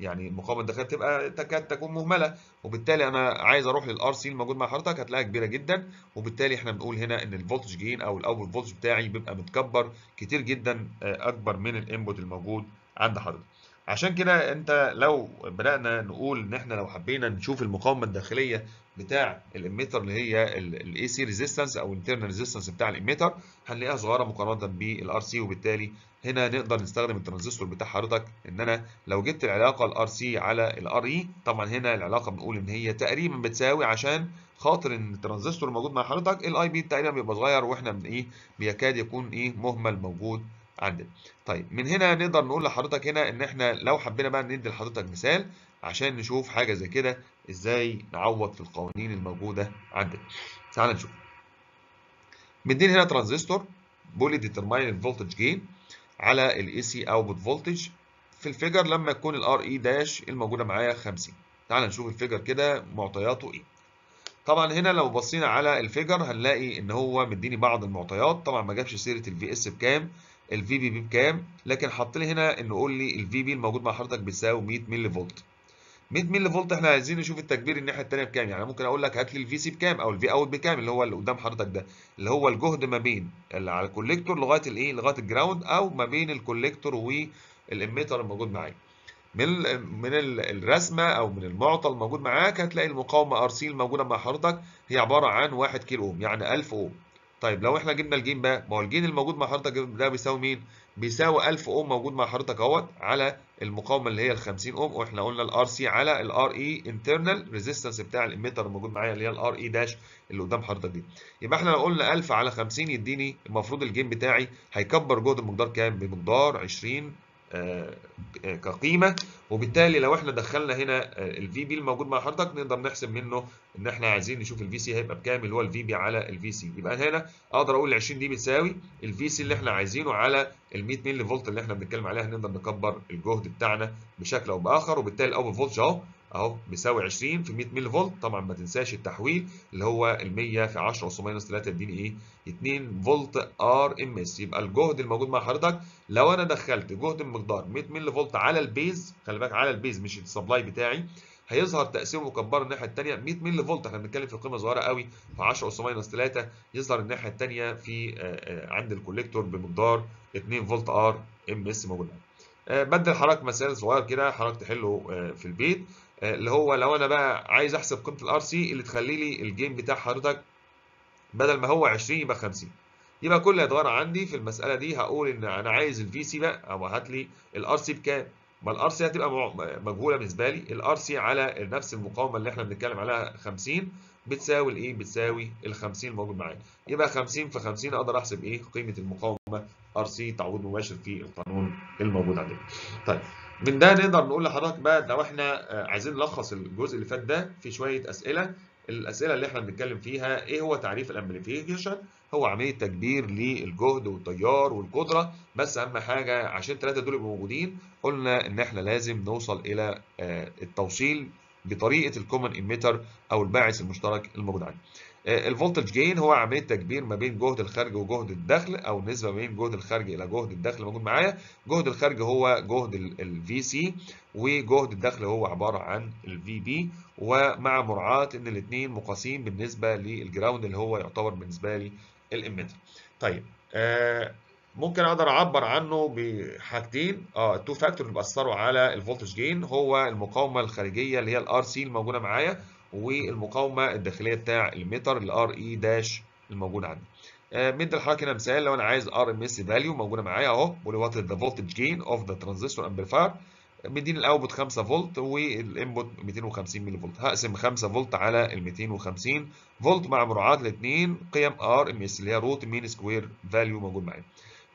يعني المقاومه الداخليه بتبقى تكاد تكون مهملة. وبالتالي أنا عايز أروح لل RC الموجود مع حضرتك. هتلاقيها كبيرة جدا. وبالتالي إحنا بنقول هنا إن ال voltage gain أو ال output voltage بتاعي بيبقى متكبر كتير جدا أكبر من ال input الموجود عند حضرتك. عشان كده أنت لو بدأنا نقول إن إحنا لو حبينا نشوف المقاومة الداخلية بتاع ال emitter اللي هي ال AC resistance أو ال internal resistance بتاع ال emitter هنلاقيها صغيرة مقارنة بال RC وبالتالي هنا نقدر نستخدم الترانزستور بتاع حضرتك إن أنا لو جبت العلاقة ال RC على ال RE طبعا هنا العلاقة بنقول إن هي تقريبا بتساوي عشان خاطر إن الترانزستور الموجود مع حضرتك ال IB تقريبا بيبقى صغير وإحنا من إيه بيكاد يكون إيه مهمل موجود عندنا. طيب من هنا نقدر نقول لحضرتك هنا إن إحنا لو حبينا بقى ندي لحضرتك مثال عشان نشوف حاجة زي كده إزاي نعوض في القوانين الموجودة عندنا. تعال نشوف. مديني هنا ترانزستور بيقول لي determine ال voltage gain على ال AC output voltage في ال figure لما يكون ال RE dash الموجودة معايا 50. تعال نشوف ال figure كده معطياته إيه. طبعا هنا لو بصينا على ال figure هنلاقي إن هو مديني بعض المعطيات طبعا ما جابش سيرة ال VS بكام ال VBB بكام لكن حط لي هنا إنه قول لي ال VB الموجود مع حضرتك بيساوي 100 ملي فولت 100 ملي فولت إحنا عايزين نشوف التكبير الناحية الثانية بكام. يعني ممكن أقول لك هات لي ال VC بكام أو ال V out بكام اللي هو اللي قدام حضرتك ده اللي هو الجهد ما بين اللي على ال collector لغاية الإيه؟ لغاية ال ground أو ما بين ال collector وال emitter الموجود معايا من من الرسمة أو من المعطى الموجود معاك هتلاقي المقاومة RC الموجوده مع حضرتك هي عبارة عن 1 كيلو أوم يعني 1000 أوم. طيب لو إحنا جبنا ال gain بقى ما هو ال gain الموجود مع حضرتك ده بيساوي مين؟ بيساوي 1000 أوم موجود مع حضرتك أهوت على المقاومة اللي هي ال 50 اوم وإحنا قلنا ال RC على ال RE internal resistance بتاع ال emitter الموجود معايا اللي هي ال RE dash اللي قدام حضرتك دي يبقى إحنا لو قلنا 1000 على 50 يديني المفروض ال gain بتاعي هيكبر جهد المقدار كام؟ بمقدار 20 آه كقيمة. وبالتالي لو إحنا دخلنا هنا ال VB الموجود مع حضرتك نقدر نحسب منه إن إحنا عايزين نشوف ال VC هيبقى بكام اللي هو ال VB على ال VC يبقى هنا أقدر أقول ال 20 دي بتساوي ال VC اللي إحنا عايزينه على ال 100 ملي فولت اللي إحنا بنتكلم عليها. نقدر نكبر الجهد بتاعنا بشكل أو بآخر وبالتالي ال output أهو أهو بيساوي 20 في 100 ملي فولت. طبعا ما تنساش التحويل اللي هو ال 100 في 10 اس minus 3 يديني إيه؟ 2 فولت RMS. يبقى الجهد الموجود مع حضرتك لو أنا دخلت جهد بمقدار 100 ملي فولت على ال base خلي بالك على ال base مش ال supply بتاعي هيظهر تاثير مكبر الناحية الثانية 100 ملي فولت. إحنا بنتكلم في قيمة صغيرة قوي في 10 اس minus 3 يظهر الناحية الثانية في عند ال collector بمقدار 2 فولت RMS موجود بدل حضرتك مثال صغير كده حضرتك تحله في البيت. اللي هو لو أنا بقى عايز أحسب قيمة ال RC اللي تخلي لي الجيم بتاع حضرتك بدل ما هو 20 يبقى 50 يبقى كل هيتغير عندي في المسألة دي هقول إن أنا عايز ال VC بقى أو هات لي ال RC بكام؟ ما ال RC هتبقى مجهولة بالنسبة لي. ال RC على نفس المقاومة اللي إحنا بنتكلم عليها 50 بتساوي الايه بتساوي ال 50 الموجود معانا يبقى 50 في 50 أقدر أحسب إيه؟ قيمة المقاومة RC تعويض مباشر في القانون الموجود عندنا. طيب من ده نقدر نقول لحضرتك بقى لو إحنا عايزين نلخص الجزء اللي فات ده في شوية أسئلة. الأسئلة اللي إحنا بنتكلم فيها إيه هو تعريف ال amplification؟ هو عملية تكبير للجهد والتيار والقدرة. بس أهم حاجة عشان الثلاثه دول يبقوا موجودين قلنا إن إحنا لازم نوصل إلى التوصيل بطريقة ال common emitter أو الباعث المشترك الموجود عندنا ال voltage gain هو عملية تكبير ما بين جهد الخارج وجهد الدخل أو نسبة ما بين جهد الخارج إلى جهد الدخل الموجود معايا؟ جهد الخارج هو جهد ال VC وجهد الدخل هو عبارة عن ال VB ومع مراعاة إن الاثنين مقاسين بالنسبة لل ground اللي هو يعتبر بالنسبة لي ال emitter طيب آه ممكن أقدر أعبر عنه بحاجتين؟ آه ال two factor اللي بيأثروا على ال voltage gain. هو المقاومة الخارجية اللي هي ال RC الموجودة معايا والمقاومة الداخلية بتاع ال emitter ال RE dash الموجود عندي. آه مدي لحضرتك هنا مثال لو أنا عايز RMS value موجودة معايا أهو بقول what the voltage gain of the transistor amplifier مديني ال output 5 فولت وال input 250 ملي فولت هقسم 5 فولت على ال 250 فولت مع مراعاة الاثنين قيم RMS اللي هي root mean square value موجود معايا.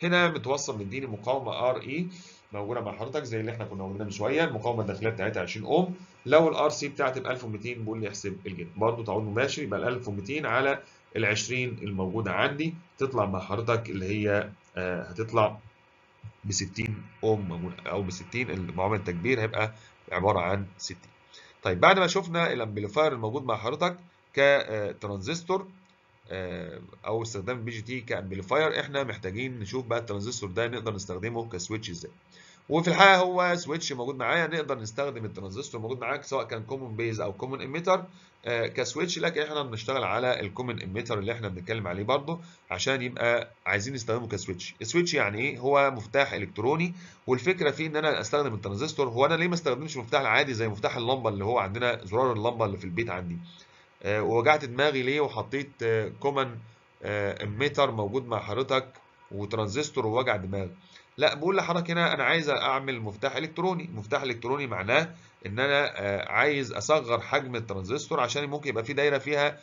هنا متوصل مديني مقاومة RE موجودة مع حضرتك زي اللي إحنا كنا واخدينها من شوية المقاومة الداخلية بتاعتها 20 اوم لو ال RC بتاعتي ب 1200 بيقول لي احسب ال gain برضه تعود مباشر يبقى ال 1200 على ال 20 الموجودة عندي. تطلع مع حضرتك اللي هي آه هتطلع ب 60 اوم أو ب 60 معامل التكبير هيبقى عبارة عن 60 طيب بعد ما شفنا ال amplifier الموجود مع حضرتك كترانزستور أو استخدام ال BJT ك amplifier إحنا محتاجين نشوف بقى الترانزستور ده نقدر نستخدمه ك switch إزاي. وفي الحقيقة هو switch موجود معايا نقدر نستخدم الترانزستور موجود معاك سواء كان common base أو common emitter ك switch لكن إحنا بنشتغل على ال common emitter اللي إحنا بنتكلم عليه برضه عشان يبقى عايزين نستخدمه ك switch ال switch يعني إيه؟ هو مفتاح إلكتروني والفكرة فيه إن أنا أستخدم الترانزستور هو أنا ليه ما استخدمش المفتاح العادي زي مفتاح اللمبة اللي هو عندنا زرار اللمبة اللي في البيت عندي؟ آه ووجعت دماغي ليه وحطيت آه common آه emitter موجود مع حضرتك وترانزستور ووجع دماغ لا بقول لحضرتك هنا أنا عايز أعمل مفتاح إلكتروني. مفتاح إلكتروني معناه إن أنا عايز أصغر حجم الترانزستور عشان ممكن يبقى في دايرة فيها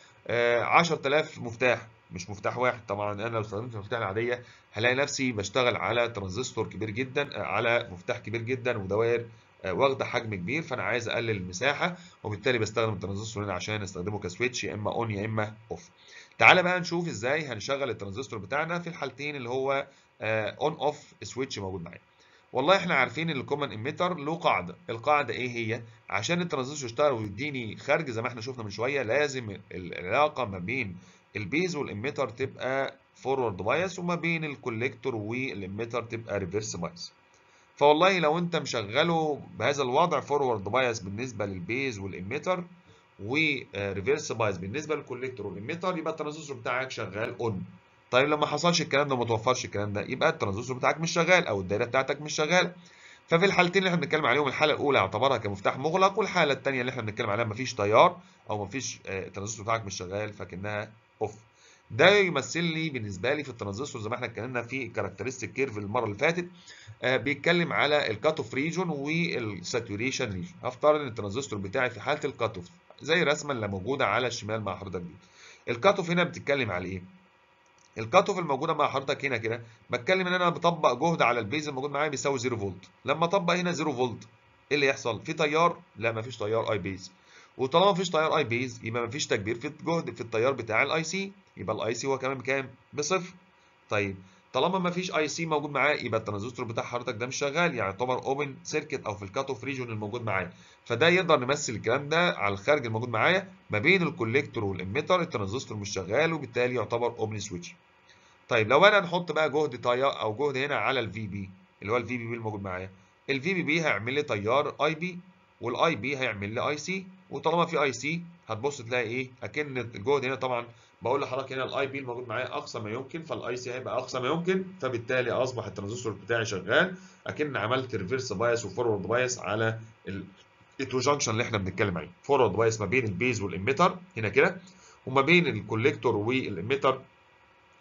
10000 مفتاح مش مفتاح واحد. طبعا أنا لو استخدمت المفتاح العادية هلاقي نفسي بشتغل على ترانزستور كبير جدا على مفتاح كبير جدا ودوائر واخدة حجم كبير. فأنا عايز أقلل المساحة وبالتالي بستخدم الترانزستور هنا عشان أستخدمه ك switch يا إما on يا إما off تعالى بقى نشوف إزاي هنشغل الترانزستور بتاعنا في الحالتين اللي هو on off switch موجود معايا. والله إحنا عارفين إن ال common emitter له قاعدة. القاعدة إيه هي؟ عشان الترانزستور يشتغل ويديني خارج زي ما إحنا شفنا من شوية لازم العلاقة ما بين ال base وال emitter تبقى forward bias وما بين ال collector وال emitter تبقى reverse bias فوالله لو أنت مشغله بهذا الوضع forward bias بالنسبة لل base وال emitter و reverse bias بالنسبة لل collector وال emitter يبقى الترانزستور بتاعك شغال on طيب لما حصلش الكلام ده وما توفرش الكلام ده يبقى الترانزستور بتاعك مش شغال أو الدايرة بتاعتك مش شغالة. ففي الحالتين اللي إحنا بنتكلم عليهم الحالة الأولى اعتبرها كمفتاح مغلق والحالة الثانية اللي إحنا بنتكلم عليها مفيش تيار أو مفيش الترانزستور بتاعك مش شغال فكأنها off ده يمثل لي بالنسبة لي في الترانزستور زي ما إحنا اتكلمنا في ال characteristic curve المرة اللي فاتت آه بيتكلم على ال cut off region وال saturation region هفترض إن الترانزستور بتاعي في حالة ال cut off زي الرسمه اللي موجودة على الشمال مع حضرتك دي ال cut off هنا بتتكلم على إيه؟ ال cut off الموجوده مع حضرتك هنا كده بتكلم إن أنا بطبق جهد على ال base الموجود معايا بيساوي 0 فولت لما أطبق هنا 0 فولت إيه اللي يحصل؟ في تيار؟ لا مفيش تيار I base وطالما مفيش تيار I base يبقى مفيش تكبير في الجهد في التيار بتاع الاي سي يبقى الاي سي هو كمان بكام؟ بصفر. طيب طالما مفيش IC موجود معاه يبقى الترانزستور بتاع حضرتك ده مش شغال. يعني يعتبر open circuit أو في ال cut off region الموجود معايا فده يقدر نمثل الكلام ده على الخارج الموجود معايا ما بين ال collector وال emitter الترانزستور مش شغال وبالتالي يعتبر open switch طيب لو أنا نحط بقى جهد تيار أو جهد هنا على ال VB اللي هو ال VBB الموجود معايا. ال VBB هيعمل لي تيار IB وال IB هيعمل لي اي سي وطالما في اي سي هتبص تلاقي إيه؟ أكن الجهد هنا طبعا بقول لحضرتك هنا ال IB الموجود معايا أقصى ما يمكن فال IC هيبقى أقصى ما يمكن فبالتالي أصبح الترانزستور بتاعي شغال أكن عملت reverse bias و forward bias على ال two junction اللي إحنا بنتكلم عليه forward bias ما بين ال base وال emitter هنا كده وما بين ال collector وال emitter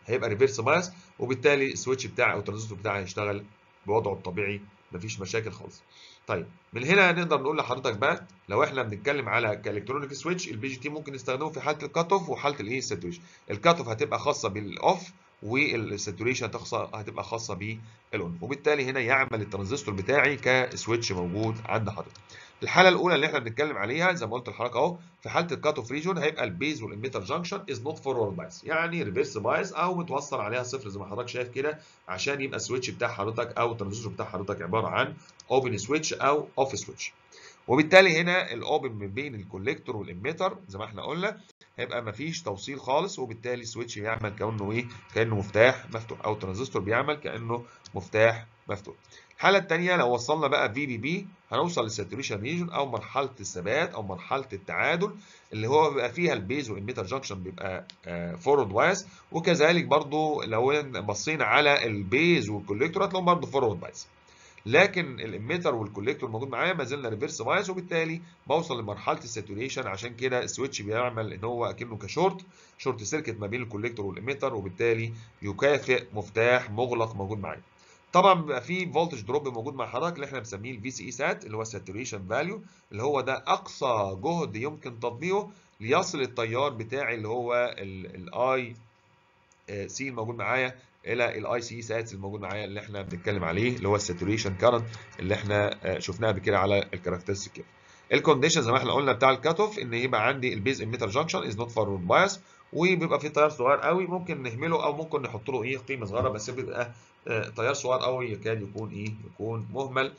هيبقى reverse bias وبالتالي ال switch بتاعي أو الترانزستور بتاعي هيشتغل بوضعه الطبيعي مفيش مشاكل خالص. طيب من هنا نقدر نقول لحضرتك بقى لو إحنا بنتكلم على ك electronic switch ال BJT ممكن نستخدمه في حالة ال cut off وحالة الايه ال saturation. ال cut off هتبقى خاصة بال off وال saturation هتبقى خاصة بال on وبالتالي هنا يعمل الترانزستور بتاعي ك switch موجود عند حضرتك. الحالة الأولى اللي إحنا بنتكلم عليها زي ما قلت لحضرتك أهو في حالة ال cut off region هيبقى ال base وال emitter junction is not forward bias يعني reverse bias أو متوصل عليها صفر زي ما حضرتك شايف كده عشان يبقى ال switch بتاع حضرتك أو الترانزستور بتاع حضرتك عبارة عن open switch أو off switch وبالتالي هنا ال open ما بين ال collector وال emitter زي ما إحنا قلنا هيبقى مفيش توصيل خالص وبالتالي ال switch بيعمل كأنه إيه؟ كأنه مفتاح مفتوح أو الترانزستور بيعمل كأنه مفتاح مفتوح. الحالة الثانية لو وصلنا بقى VBB هنوصل لل saturation region أو مرحلة الثبات أو مرحلة التعادل اللي هو بيبقى فيها ال base وال emitter junction بيبقى forward bias وكذلك برضو لو بصينا على ال base وال collector هتلاقيهم برضو forward bias لكن ال emitter وال collector موجود معايا ما زلنا reverse bias وبالتالي بوصل لمرحلة ال saturation. عشان كده ال switch بيعمل إن هو أكنه ك short short circuit ما بين ال collector وال emitter وبالتالي يكافئ مفتاح مغلق موجود معايا. طبعا بيبقى في voltage drop موجود مع حضرتك اللي إحنا بنسميه ال VCE sat اللي هو saturation value اللي هو ده أقصى جهد يمكن تطبيقه ليصل التيار بتاعي اللي هو ال IC الموجود معايا إلى ال IC sat الموجود معايا اللي إحنا بنتكلم عليه اللي هو ال saturation current اللي إحنا شفناه قبل كده على ال characteristic ال condition زي ما إحنا قلنا بتاع ال cut off إن يبقى عندي ال base emitter junction is not forward bias وبيبقى في تيار صغير قوي ممكن نهمله أو ممكن نحط له إيه قيمة صغيرة بس بيبقى تيار صغير قوي يكاد يكون إيه يكون مهمل.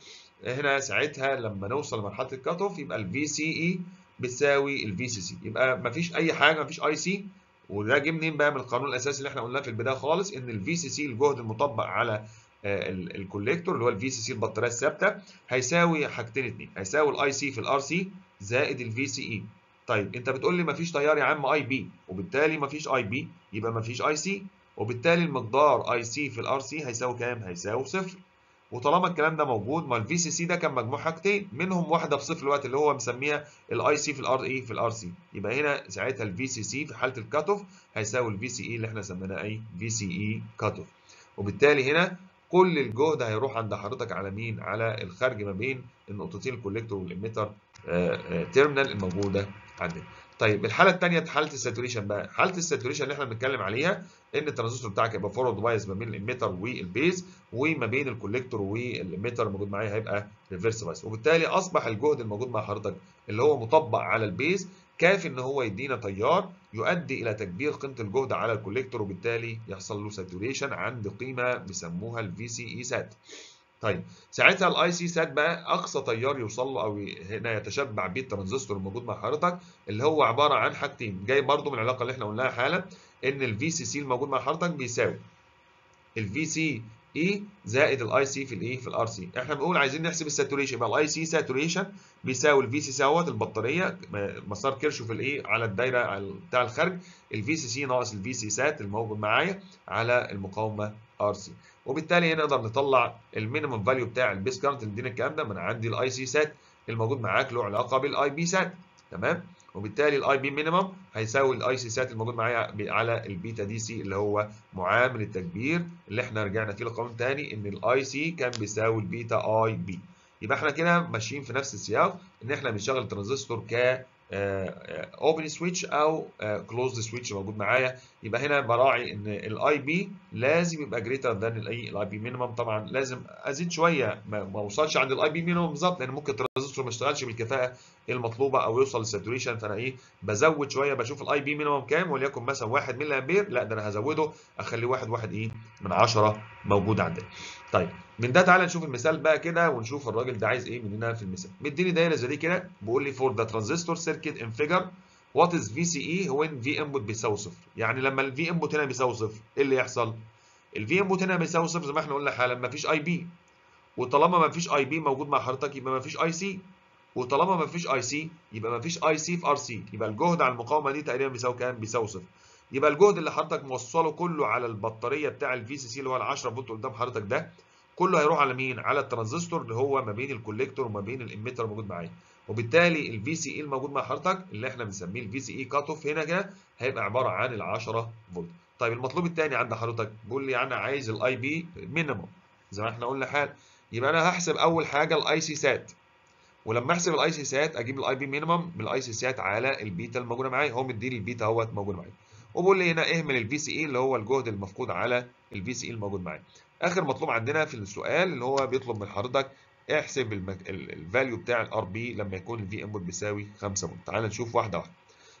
هنا ساعتها لما نوصل لمرحلة ال cut off يبقى ال VCE بتساوي ال VCC يبقى مفيش أي حاجة مفيش IC وده جه منين بقى؟ من القانون الأساسي اللي إحنا قلناه في البداية خالص إن ال VCC الجهد المطبق على ال collector اللي هو ال VCC البطارية الثابتة هيساوي حاجتين اتنين هيساوي ال IC في ال RC زائد ال VCE طيب انت بتقول لي مفيش تيار يا عم IB وبالتالي مفيش IB يبقى مفيش IC وبالتالي المقدار اي سي في الار سي هيساوي كام؟ هيساوي صفر وطالما الكلام ده موجود ما ال VCC ده كان مجموع حاجتين منهم واحدة بصفر الوقت اللي هو مسميها الاي سي في الار اي في الار سي يبقى هنا ساعتها ال VCC في حالة ال cut off هيساوي ال VCE اللي إحنا سميناه إيه؟ VCE cut off وبالتالي هنا كل الجهد هيروح عند حضرتك على مين؟ على الخارج ما بين النقطتين ال collector وال emitter terminal الموجودة عندنا. طيب الحالة الثانية حالة ال saturation بقى، حالة ال saturation اللي إحنا بنتكلم عليها إن الترانزستور بتاعك هيبقى forward bias ما بين ال emitter وال base وما بين ال collector وال emitter الموجود معايا هيبقى ريفرس بايز، وبالتالي أصبح الجهد الموجود مع حضرتك اللي هو مطبق على ال base كافي إن هو يدينا تيار يؤدي إلى تكبير قيمة الجهد على ال collector وبالتالي يحصل له saturation عند قيمة بيسموها ال VCE sat. طيب ساعتها ال IC sat بقى أقصى تيار يوصل له أو هنا يتشبع بيه الترانزستور الموجود مع حضرتك اللي هو عبارة عن حاجتين. جاي برده من العلاقة اللي إحنا قلناها حالا إن ال VCC الموجود مع حضرتك بيساوي ال VCE زائد ال IC في الايه في ال RC إحنا بنقول عايزين نحسب ال saturation يبقى ال IC saturation بيساوي ال VCC أهوت البطارية مسار كيرشوف الايه على الدايرة بتاع الخارج ال VCC ناقص ال VC sat الموجود معايا على المقاومة RC وبالتالي نقدر نطلع ال minimum value بتاع ال base current اللي ادينا الكلام ده من عندي ال IC sat الموجود معاك له علاقة بال IB sat تمام؟ وبالتالي ال IB minimum هيساوي ال IC sat الموجود معايا على ال beta DC اللي هو معامل التكبير اللي إحنا رجعنا فيه لقانون تاني إن ال IC كان بيساوي البيتا IB يبقى إحنا كده ماشيين في نفس السياق إن إحنا بنشغل الترانزستور ك open switch أو closed switch موجود معايا. يبقى هنا براعي إن ال IB لازم يبقى greater than ال IB minimum طبعا لازم أزيد شوية ما أوصلش عند ال IB minimum بالظبط لأن ممكن الترانزستور ما يشتغلش بالكفاءة المطلوبة أو يوصل لل saturation فأنا إيه بزود شوية بشوف ال IB minimum كام وليكن مثلا 1 ملي امبير لا ده أنا هزوده أخليه 1 1 إيه من 10 موجود عندنا طيب من ده تعالى نشوف المثال بقى كده ونشوف الراجل ده عايز إيه مننا في المثال. مديني دايرة زي دي كده بيقول لي for the transistor circuit in figure what is VCE when V input بيساوي صفر؟ يعني لما ال V input هنا بيساوي صفر إيه اللي يحصل؟ ال V input هنا بيساوي صفر زي ما إحنا قلنا حالا ما فيش IB وطالما ما فيش IB موجود مع حضرتك يبقى ما فيش IC وطالما ما فيش اي سي يبقى ما فيش اي سي في ار سي يبقى الجهد على المقاومة دي تقريبا بيساوي كام؟ بيساوي صفر. يبقى الجهد اللي حضرتك موصله كله على البطارية بتاع ال VCC اللي هو ال 10 فولت قدام حضرتك ده كله هيروح على مين؟ على الترانزستور اللي هو ما بين ال collector وما بين ال emitter الموجود معايا. وبالتالي ال VCE الموجود مع حضرتك اللي إحنا بنسميه ال VCE cut off هنا كده هيبقى عبارة عن ال 10 فولت. طيب المطلوب الثاني عند حضرتك بيقول لي أنا عايز ال IB minimum زي ما إحنا قلنا حالا يبقى أنا هحسب أول حاجة ال IC sat ولما أحسب ال IC sat أجيب ال IB minimum بال IC sat على البيتا الموجودة معايا هو مديني البيتا أهوت موجود معايا. وبقول لي هنا اهمل ال VCE اللي هو الجهد المفقود على ال VCE الموجود معايا. آخر مطلوب عندنا في السؤال اللي هو بيطلب من حضرتك احسب ال value بتاع ال RB لما يكون ال V input بيساوي 5 فولت تعال نشوف واحدة واحدة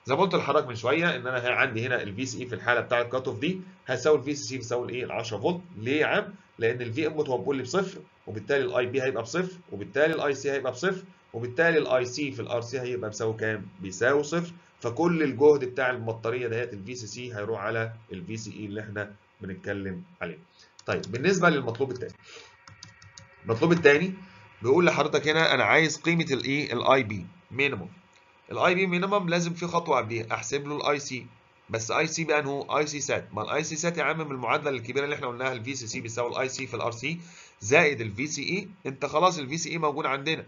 زي ما قلت لحضرتك من شوية إن أنا عندي هنا ال VCE في الحالة بتاع ال cut off دي هيساوي ال VCC بيساوي الايه ال 10 فولت ليه يا عم؟ لأن ال V هو بيقول لي بصفر وبالتالي ال IB هيبقى بصفر وبالتالي ال IC هيبقى بصفر وبالتالي الاي سي في الار سي هيبقى بيساوي كام؟ بيساوي صفر. فكل الجهد بتاع البطاريه دهيت ال VCC هيروح على ال VCE اللي إحنا بنتكلم عليه. طيب بالنسبة للمطلوب الثاني المطلوب الثاني بيقول لحضرتك هنا أنا عايز قيمة الايه ال IB minimum ال IB minimum لازم في خطوة قبليها. أحسب له ال IC بس IC بقى هو IC sat ما ال IC sat يا عم من المعادلة الكبيرة اللي إحنا قلناها ال VCC بيساوي ال IC في ال RC زائد ال VCE أنت خلاص ال VCE موجود عندنا.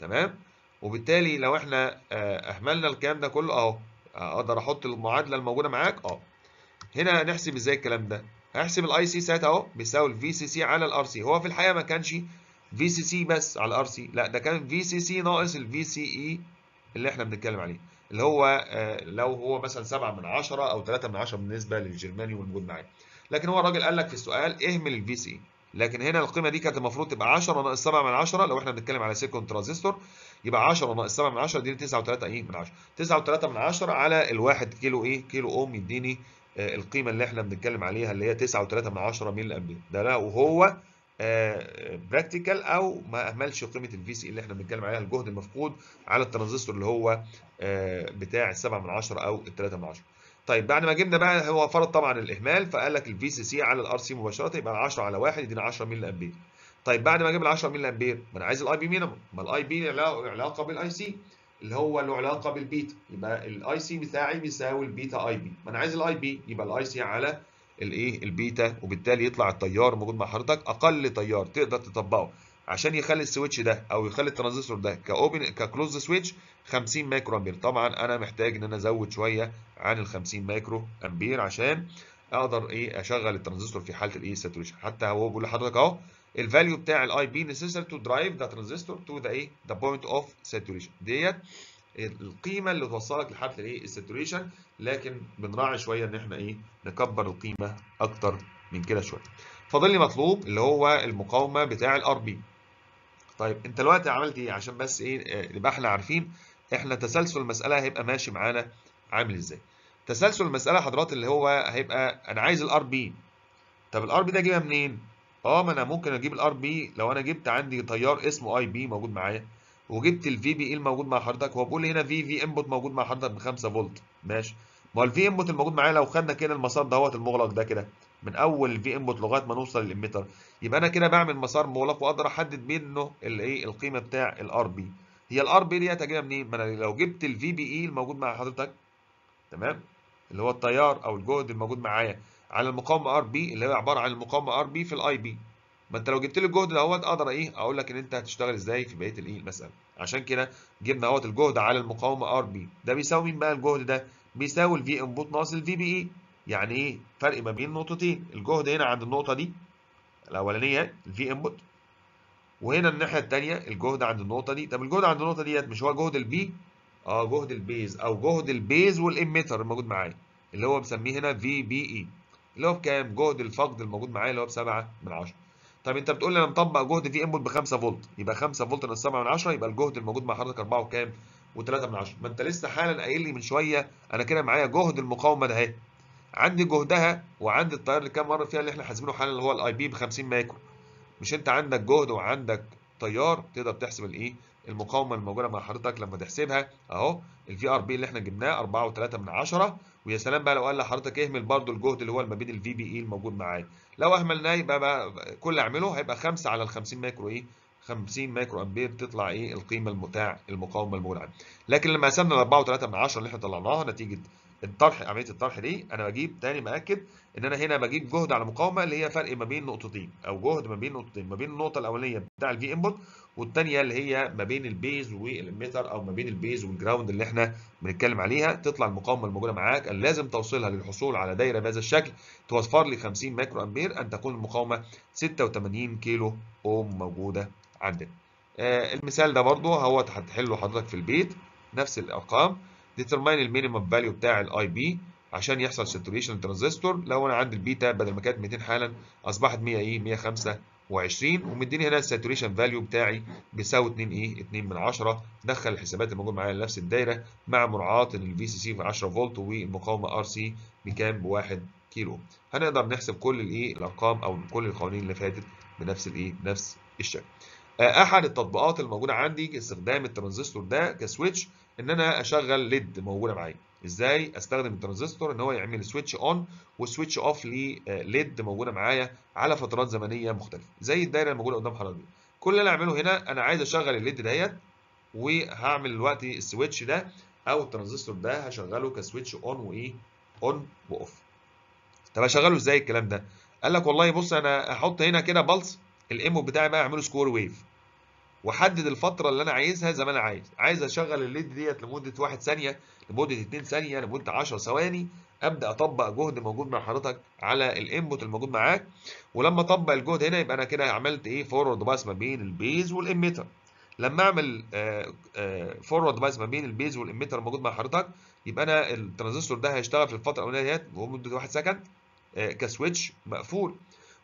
تمام؟ وبالتالي لو إحنا أهملنا الكلام ده كله أهو أقدر أحط المعادلة الموجودة معاك آه هنا هنحسب إزاي الكلام ده؟ هحسب ال IC ساعتها أهو بيساوي ال VCC على ال RC هو في الحقيقة ما كانش VCC بس على ال RC لا ده كان VCC ناقص ال VCE اللي إحنا بنتكلم عليه اللي هو آه لو هو مثلا 7 من 10 أو 3 من 10 بالنسبة للجرماني والموجود معاه. لكن هو الراجل قال لك في السؤال اهمل ال VC لكن هنا القيمة دي كانت المفروض تبقى 10 ناقص 7 من 10 لو إحنا بنتكلم على silicon transistor يبقى 10 ناقص 7 من 10 يديني 9 و3 إيه؟ من 10 9 و3 من 10 على الواحد كيلو إيه؟ كيلو أوم يديني آه القيمة اللي إحنا بنتكلم عليها اللي هي 9 و3 من 10 ملي أمبير. ده لا وهو practical أو ما أهملش قيمة ال VC اللي إحنا بنتكلم عليها الجهد المفقود على الترانزستور اللي هو بتاع ال 7 من 10 أو ال 3 من 10 طيب بعد ما جبنا بقى هو فرض طبعا الإهمال فقال لك ال VCC على ال RC مباشرة يبقى 10 على 1 يدينا 10 ملي أمبير. طيب بعد ما أجيب ال 10 ملي أمبير ما أنا عايز ال IB minimum ما ال IB له علاقة بال IC اللي هو له علاقة بالبيتا. يبقى ال IC بتاعي بيساوي ال beta IB ما أنا عايز ال IB يبقى ال IC على الايه البيتا وبالتالي يطلع التيار موجود مع حضرتك أقل تيار تقدر تطبقه عشان يخلي ال switch ده أو يخلي الترانزستور ده ك open ك close switch 50 مايكرو أمبير. طبعا أنا محتاج إن أنا أزود شوية عن ال 50 مايكرو أمبير عشان أقدر إيه أشغل الترانزستور في حالة الإيه saturation حتى هو بيقول لحضرتك أهو ال value بتاع ال IB necessary to drive the transistor to the إيه the point of saturation. ديت القيمة اللي توصلك لحاله الايه؟ ال saturation. لكن بنراعي شوية إن إحنا إيه؟ نكبر القيمة أكتر من كده شوية. فاضل لي مطلوب اللي هو المقاومة بتاع ال RB طيب أنت دلوقتي عملت إيه؟ عشان بس إيه؟ يبقى إحنا عارفين. إحنا تسلسل المسألة هيبقى ماشي معانا عامل إزاي؟ تسلسل المسألة حضرات اللي هو هيبقى أنا عايز ال RB طب ال RB ده اجيبها منين؟ آه ما أنا ممكن أجيب ال RB لو أنا جبت عندي تيار اسمه IB موجود معايا. وجبت ال VBE الموجود مع حضرتك هو بيقول لي هنا في V input موجود مع حضرتك ب 5 فولت. ماشي. ما هو ال V input الموجود معايا لو خدنا كده المسار دهوت المغلق ده كده من أول ال V input لغاية ما نوصل لل emitter يبقى أنا كده بعمل مسار مغلق وأقدر أحدد منه الايه القيمة بتاع ال RB هي ال RB ديت اجيبها منين؟ ما أنا لو جبت ال VBE الموجود مع حضرتك تمام؟ اللي هو التيار أو الجهد الموجود معايا على المقاومة RB اللي هي عبارة عن المقاومة RB في ال IB ما انت لو جبت لي الجهد دوت أقدر إيه أقول لك ان انت هتشتغل إزاي في بقية الايه المساله عشان كده جبنا اهوت الجهد على المقاومة RB ده بيساوي مين بقى الجهد ده؟ بيساوي ال V input ناقص ال VBE يعني إيه؟ فرق ما بين نقطتين. الجهد هنا عند النقطة دي الأولانية ال V input وهنا الناحية الثانية الجهد عند النقطة دي. طب الجهد عند النقطة ديت مش هو جهد ال B آه جهد ال base أو جهد ال base وال emitter الموجود معايا اللي هو بسميه هنا VBE اللي هو بكام؟ جهد الفقد الموجود معايا اللي هو ب 7 من 10 طب انت بتقول لي أنا مطبق جهد V input ب 5 فولت يبقى 5 فولت ناقص 7 من 10 يبقى الجهد الموجود مع حضرتك 4 وكام؟ و3 من 10 ما انت لسه حالا قايل لي من شوية أنا كده معايا جهد المقاومة ده أهي. عندي جهدها وعندي التيار اللي كام مرة فيها اللي إحنا حاسبينه حالا اللي هو ال IB ب 50 مايكرو. مش انت عندك جهد وعندك تيار تقدر تحسب الايه؟ المقاومة الموجودة مع حضرتك لما تحسبها. أهو ال VRB اللي إحنا جبناه 4 و3 من 10 ويا سلام بقى لو قال لحضرتك اهمل برده الجهد اللي هو ما بين ال VBE الموجود معايا لو اهملناه يبقى بقى كل اللي اعمله هيبقى 5 على ال 50 مايكرو إيه؟ 50 مايكرو أمبير تطلع إيه؟ القيمة بتاع المقاومة الموجوده لكن لما قسمنا ال 4 و3 من 10 اللي إحنا طلعناها نتيجة الطرح عملية الطرح دي أنا بجيب تاني مأكد إن أنا هنا بجيب جهد على مقاومة اللي هي فرق ما بين نقطتين أو جهد ما بين نقطتين ما بين النقطة الأولانية بتاع ال V input والثانيه اللي هي ما بين ال base وال emitter أو ما بين ال base وال ground اللي إحنا بنتكلم عليها تطلع المقاومة الموجودة معاك لازم توصلها للحصول على دايرة بهذا الشكل توفر لي 50 micro ampere أن تكون المقاومة 86 kilo ohm موجودة عندنا. آه المثال ده برضو هو هتحله حضرتك في البيت نفس الأرقام determine ال minimum value بتاع ال IB عشان يحصل saturation transistor. لو أنا عندي البيتا بدل ما كانت 200 حالا أصبحت 100 إيه 125 ومديني هنا ال saturation value بتاعي بيساوي 2 إيه 2 من 10 دخل الحسابات الموجودة معايا لنفس الدايرة مع مراعاة إن ال VCC في 10 فولت والمقاومه RC بكام؟ ب 1 كيلو. هنقدر نحسب كل الايه الأرقام أو كل القوانين اللي فاتت بنفس الايه بنفس الشكل. أحد التطبيقات الموجودة عندي استخدام الترانزستور ده ك switch إن أنا أشغل LED موجودة معايا. إزاي استخدم الترانزستور ان هو يعمل switch on و switch off لل LED موجودة معايا على فترات زمنية مختلفة زي الدايرة الموجوده قدام حضرتك دي. كل اللي أنا أعمله هنا أنا عايز أشغل ال LED ديت وهعمل دلوقتي ال switch ده أو الترانزستور ده هشغله ك switch on وايه on و off طب هشغله إزاي الكلام ده؟ قال لك والله بص أنا هحط هنا كده pulse الام بتاعي بقى اعمله square wave واحدد الفترة اللي أنا عايزها زي ما أنا عايز. عايز أشغل ال LED ديت لمدة 1 ثانية لمدة 2 ثانية لمدة 10 ثواني أبدأ أطبق جهد موجود مع حضرتك على ال input الموجود معاك. ولما أطبق الجهد هنا يبقى أنا كده عملت إيه؟ forward bias ما بين ال base وال emitter. لما أعمل forward bias ما بين ال base وال emitter الموجود مع حضرتك يبقى أنا الترانزستور ده هيشتغل في الفترة الأولانية ديت ومده 1 second ك switch مقفول.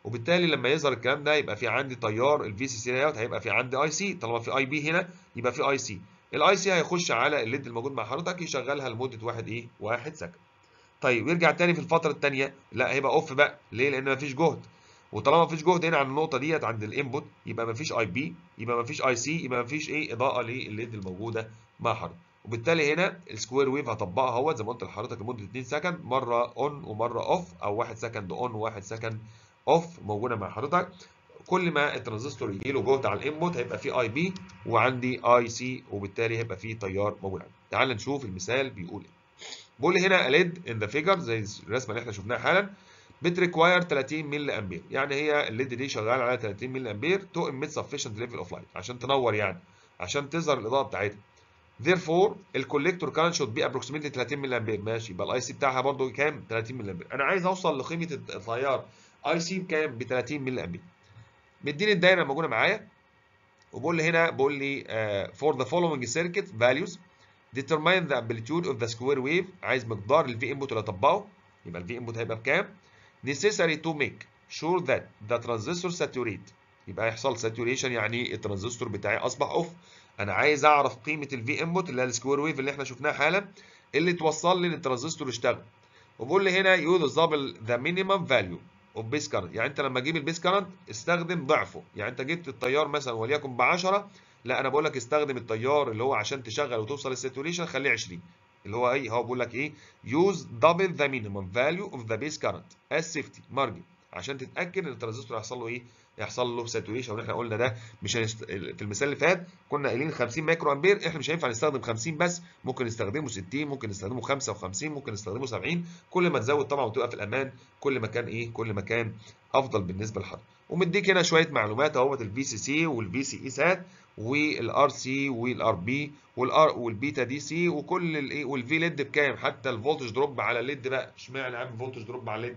وبالتالي لما يظهر الكلام ده يبقى في عندي تيار ال VCC دوت هيبقى في عندي اي سي طالما في اي بي هنا يبقى في اي سي الاي سي هيخش على ال LED الموجود مع حضرتك يشغلها لمدة واحد إيه؟ واحد second. طيب يرجع تاني في الفترة الثانية لا هيبقى off بقى. ليه؟ لأن مفيش جهد. وطالما مفيش جهد هنا عند النقطة ديت عند ال input يبقى مفيش IB يبقى مفيش IC يبقى مفيش إيه؟ إضاءة للل LED الموجودة مع حضرتك. وبالتالي هنا ال square wave هطبقها أهوت زي ما قلت لحضرتك لمدة 2 second مرة on ومرة off أو 1 second on و1 second off موجودة مع حضرتك. كل ما الترانزستور يجي له جهد على ال input هيبقى فيه IB وعندي IC وبالتالي هيبقى فيه تيار موجود عندي. تعال نشوف المثال بيقول إيه. بيقول لي هنا LED in the figure زي الرسمة اللي إحنا شفناها حالا. بت require 30 milli ampere يعني هي ال LED دي شغالة على 30 milli ampere to emit sufficient level of light عشان تنور يعني عشان تظهر الإضاءة بتاعتها. Therefore ال collector current should be approximately 30 milli ampere ماشي يبقى ال IC بتاعها برضو كام؟ 30 milli ampere أنا عايز أوصل لقيمة التيار. IC بكام؟ ب 30 milli ampere. مديني الدايره الموجوده معايا وبقول لي هنا بقول لي for the following circuit values determine the amplitude of the square wave. عايز مقدار ال V input اللي اطبقه يبقى ال V input هيبقى بكام؟ necessary to make sure that the transistor saturate. يبقى هيحصل saturation يعني الترانزستور بتاعي أصبح off أنا عايز أعرف قيمة ال V input اللي هي ال square wave اللي إحنا شفناها حالا اللي توصل لي للترانزستور يشتغل وبقول لي هنا double the minimum value of base current يعني انت لما تجيب ال base current استخدم ضعفه. يعني انت جبت التيار مثلا وليكن ب 10 لا أنا بقول لك استخدم التيار اللي هو عشان تشغل وتوصل لل saturation خليه 20 اللي هو إيه؟ هو بيقول لك إيه؟ use double the minimum value of the base current as safety margin عشان تتأكد إن الترانزستور هيحصل له إيه؟ يحصل له saturation وإحنا قلنا ده مش هنست... في المثال اللي فات كنا قايلين 50 micro ampere إحنا مش هينفع نستخدم 50 بس ممكن نستخدمه 60 ممكن نستخدمه 55 ممكن نستخدمه 70 كل ما تزود طبعا وتبقى في الأمان كل ما كان إيه؟ كل ما كان أفضل بالنسبة لحضرتك. ومديك هنا شوية معلومات اهوت ال VCC وال VCE sat وال RC وال RB وال R وال beta DC وكل الايه وال V LED بكام؟ حتى ال voltage drop على ال LED بقى. اشمعنى عامل voltage drop على ال LED؟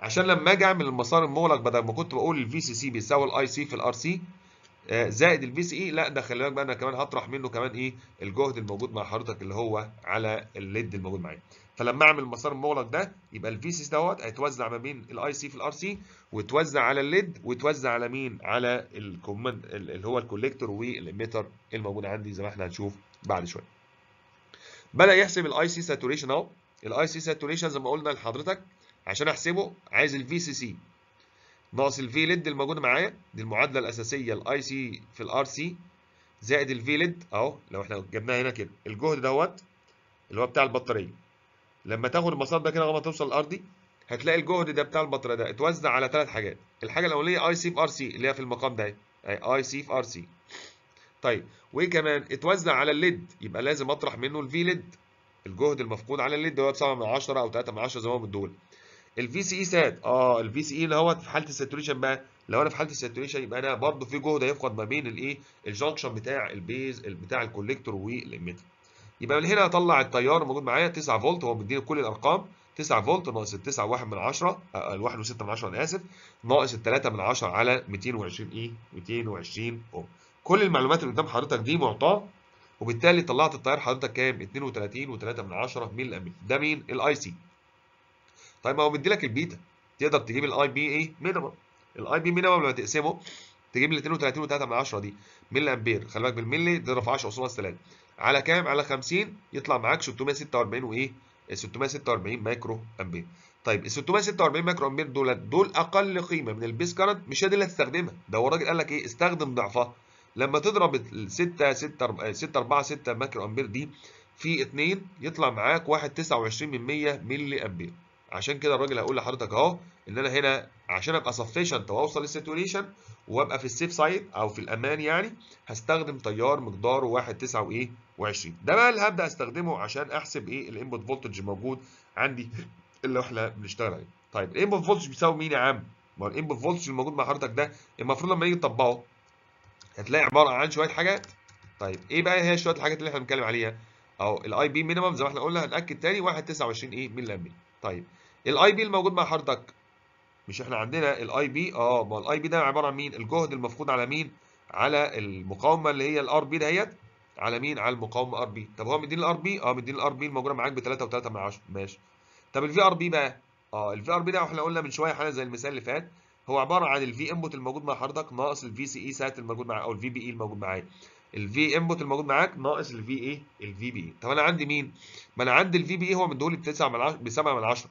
عشان لما أجي اعمل المسار المغلق بدل ما كنت بقول ال VCC بيساوي ال IC في ال RC زائد ال VCE لا ده خلي بالك بقى أنا كمان هطرح منه كمان إيه الجهد الموجود مع حضرتك اللي هو على ال LED الموجود معايا. فلما اعمل المسار المغلق ده يبقى ال VC دوت هيتوزع ما بين ال IC في ال RC ويتوزع على ال LED ويتوزع على مين؟ على ال command اللي هو ال collector وال emitter الموجود عندي زي ما إحنا هنشوف بعد شوية. بدأ يحسب ال IC saturation أهو. ال IC saturation زي ما قلنا لحضرتك عشان احسبه عايز ال VCC ناقص ال V LED الموجودة معايا. دي المعادلة الأساسية ال IC في ال RC زائد ال V LED. أهو لو إحنا جبناها هنا كده. الجهد دوت اللي هو بتاع البطارية. لما تاخد المسار ده كده لغايه ما توصل الارضي هتلاقي الجهد ده بتاع البطارية ده اتوزع على ثلاث حاجات. الحاجة الاولانيه اي سي في ار سي اللي هي في المقام ده أي سي في ار سي طيب وايه كمان اتوزع على ال LED. يبقى لازم أطرح منه ال V LED. الجهد المفقود على ال LED هو 7 من 10 أو 3 من 10 زي ما بتقول. ال VCE sat آه ال VCE اللي هو في حالة ال saturation بقى. لو أنا في حالة ال saturation يبقى أنا برضه في جهد هيفقد ما بين الايه الجنكشن بتاع البيز بتاع الكوليكتور والاميتر يبقى من هنا هطلع التيار الموجود معايا. 9 فولت هو مديني كل الأرقام. 9 فولت ناقص ال 9 1 من 10 ال 1 و6 من 10 أنا آسف ناقص ال 3 من 10 على 220 إيه؟ 220 اوم كل المعلومات اللي قدام حضرتك دي معطاة وبالتالي طلعت التيار حضرتك كام؟ 32 و3 من 10 ملي امبير ده مين؟ ال IC طيب ما هو مدي لك البيتا. تقدر تجيب ال IB إيه minimum ال IB minimum لما تقسمه تجيب ال 32 و3 من 10 دي ملي أمبير. خلي بالك بالملي تضرب في 10 اصول 3 على كام؟ على 50 يطلع معاك 646 وايه 646 مايكرو أمبير. طيب ال 646 مايكرو أمبير دول دول أقل قيمة من ال base current مش هي اللي هتستخدمها. ده هو الراجل قال لك إيه؟ استخدم ضعفها. لما تضرب ال 6 6 6 4 6 مايكرو أمبير دي في 2 يطلع معاك 1.29 من 100 ملي أمبير. عشان كده الراجل هيقول لحضرتك اهو ان أنا هنا عشان ابقى sufficient واوصل لل saturation وابقى في ال safe side أو في الامان يعني هستخدم تيار مقداره 1.9 وايه و20 ده بقى اللي هبدأ استخدمه عشان احسب إيه ال input voltage موجود عندي اللي إحنا بنشتغل عليه. طيب ال input voltage بيساوي مين يا عم؟ ما هو ال input voltage الموجود مع حضرتك ده المفروض لما نيجي نطبقه هتلاقي عبارة عن شوية حاجات. طيب إيه بقى هي شوية الحاجات اللي إحنا بنتكلم عليها؟ اهو ال IB minimum زي ما إحنا قلنا هنأكد تاني 1.29 إيه ملي أمبير. طيب ال IB الموجود مع حضرتك مش إحنا عندنا ال IB؟ آه ما ال IB ده عبارة عن مين؟ الجهد المفقود على مين؟ على المقاومة اللي هي ال RB دهيت. على مين؟ على المقاومة RB. طب هو مديني ال RB؟ آه مديني ال RB الموجودة معاك ب 3 و3 من 10 ماشي. طب ال VRB بقى؟ آه ال VRB ده إحنا قلنا من شوية حاجة زي المثال اللي فات. هو عبارة عن ال V input الموجود مع حضرتك ناقص ال VCE sat الموجود معاك أو ال VBE الموجود معايا. ال V input الموجود معاك ناقص ال V إيه ال VBE طب أنا عندي مين؟ ما أنا عندي ال VBE هو مديهولي ب 9 من 10 ب 7 من 10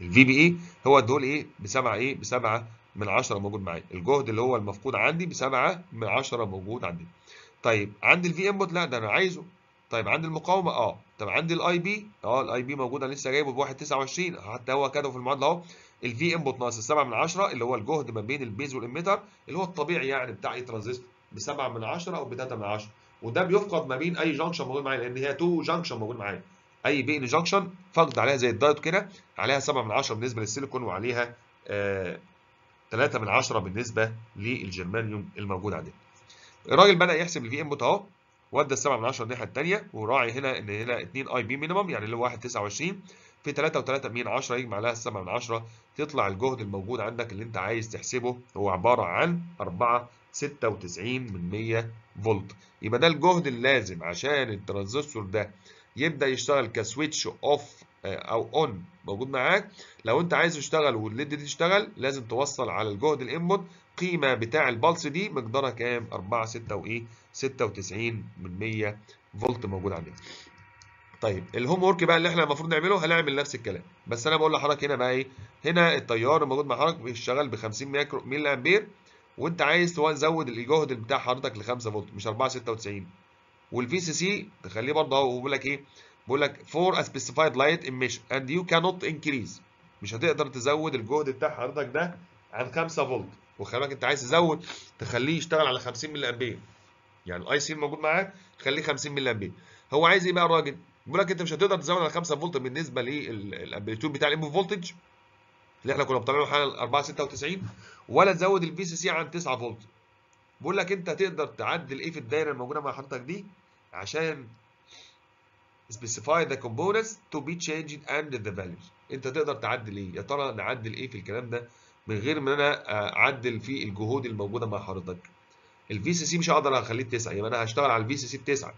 ال VBE هو اديهولي إيه؟ ب 7 إيه؟ ب 7 من 10 موجود معايا. الجهد اللي هو المفقود عندي ب 7 من 10 موجود عندي. طيب عندي ال V input لا ده أنا عايزه. طيب عندي المقاومة؟ آه. طب عندي ال IB آه ال IB موجود أنا لسه جايبه ب 1.29 حتى هو كده في المعادلة أهو. ال V input ناقص 7 من 10 اللي هو الجهد ما بين ال base وال emitter اللي هو الطبيعي يعني بتاع اي ترانزستور ب 7 من 10 أو ب 3 من 10 وده بيفقد ما بين أي junction موجود معايا لأن هي two junction موجود معايا. أي PN junction فقد عليها زي الدايت كده عليها 7 من 10 بالنسبة للسيليكون وعليها آه 3 من 10 بالنسبة للجرمانيوم الموجود عندنا. الراجل بدأ يحسب ال V input أهو ودى ال 7 من 10 الناحية الثانية وراعي هنا إن هنا 2 IB minimum يعني اللي هو 1 29 في 3 و3 من 10 يجمع لها 7 من 10 تطلع الجهد الموجود عندك اللي انت عايز تحسبه هو عبارة عن 4 96 من 100 فولت. يبقى ده الجهد اللازم عشان الترانزستور ده. يبدأ يشتغل ك switch off أو on. موجود معاك؟ لو أنت عايز يشتغل وال LED دي تشتغل لازم توصل على الجهد ال input. قيمة بتاع ال pulse دي مقدارها كام؟ 4 6 وإيه؟ 96 من 100 فولت موجود عندنا. طيب ال homework بقى اللي إحنا المفروض نعمله هنعمل نفس الكلام. بس أنا بقول لحضرتك هنا بقى إيه؟ هنا التيار الموجود مع حضرتك بيشتغل ب 50 مايكرو ملي أمبير. وأنت عايز تزود الجهد بتاع حضرتك ل 5 فولت مش 4 96 وال VCC تخليه برضه اهو بيقول لك إيه؟ بيقول لك a specified light emission and you cannot increase. مش هتقدر تزود الجهد بتاع حضرتك ده عن 5 فولت. وخلي بالك انت عايز تزود تخليه يشتغل على 50 ملي أمبير. يعني ال IC الموجود معاك خليه 50 ملي أمبير. هو عايز إيه بقى الراجل بيقول لك انت مش هتقدر تزود على 5 فولت بالنسبة لل amplitude بتاع ال input voltage اللي إحنا كنا مطلعينه حالا 4 96 ولا تزود ال VCC عن 9 فولت. بيقول لك انت تقدر تعدل إيه في الدايرة الموجودة مع حضرتك دي؟ عشان specify the components to be changed and the values. انت تقدر تعدل إيه؟ يا ترى نعدل إيه في الكلام ده من غير ما أنا اعدل في الجهود الموجودة مع حضرتك؟ ال VCC مش هقدر اخليه 9 يبقى أنا هشتغل على ال VCC ب 9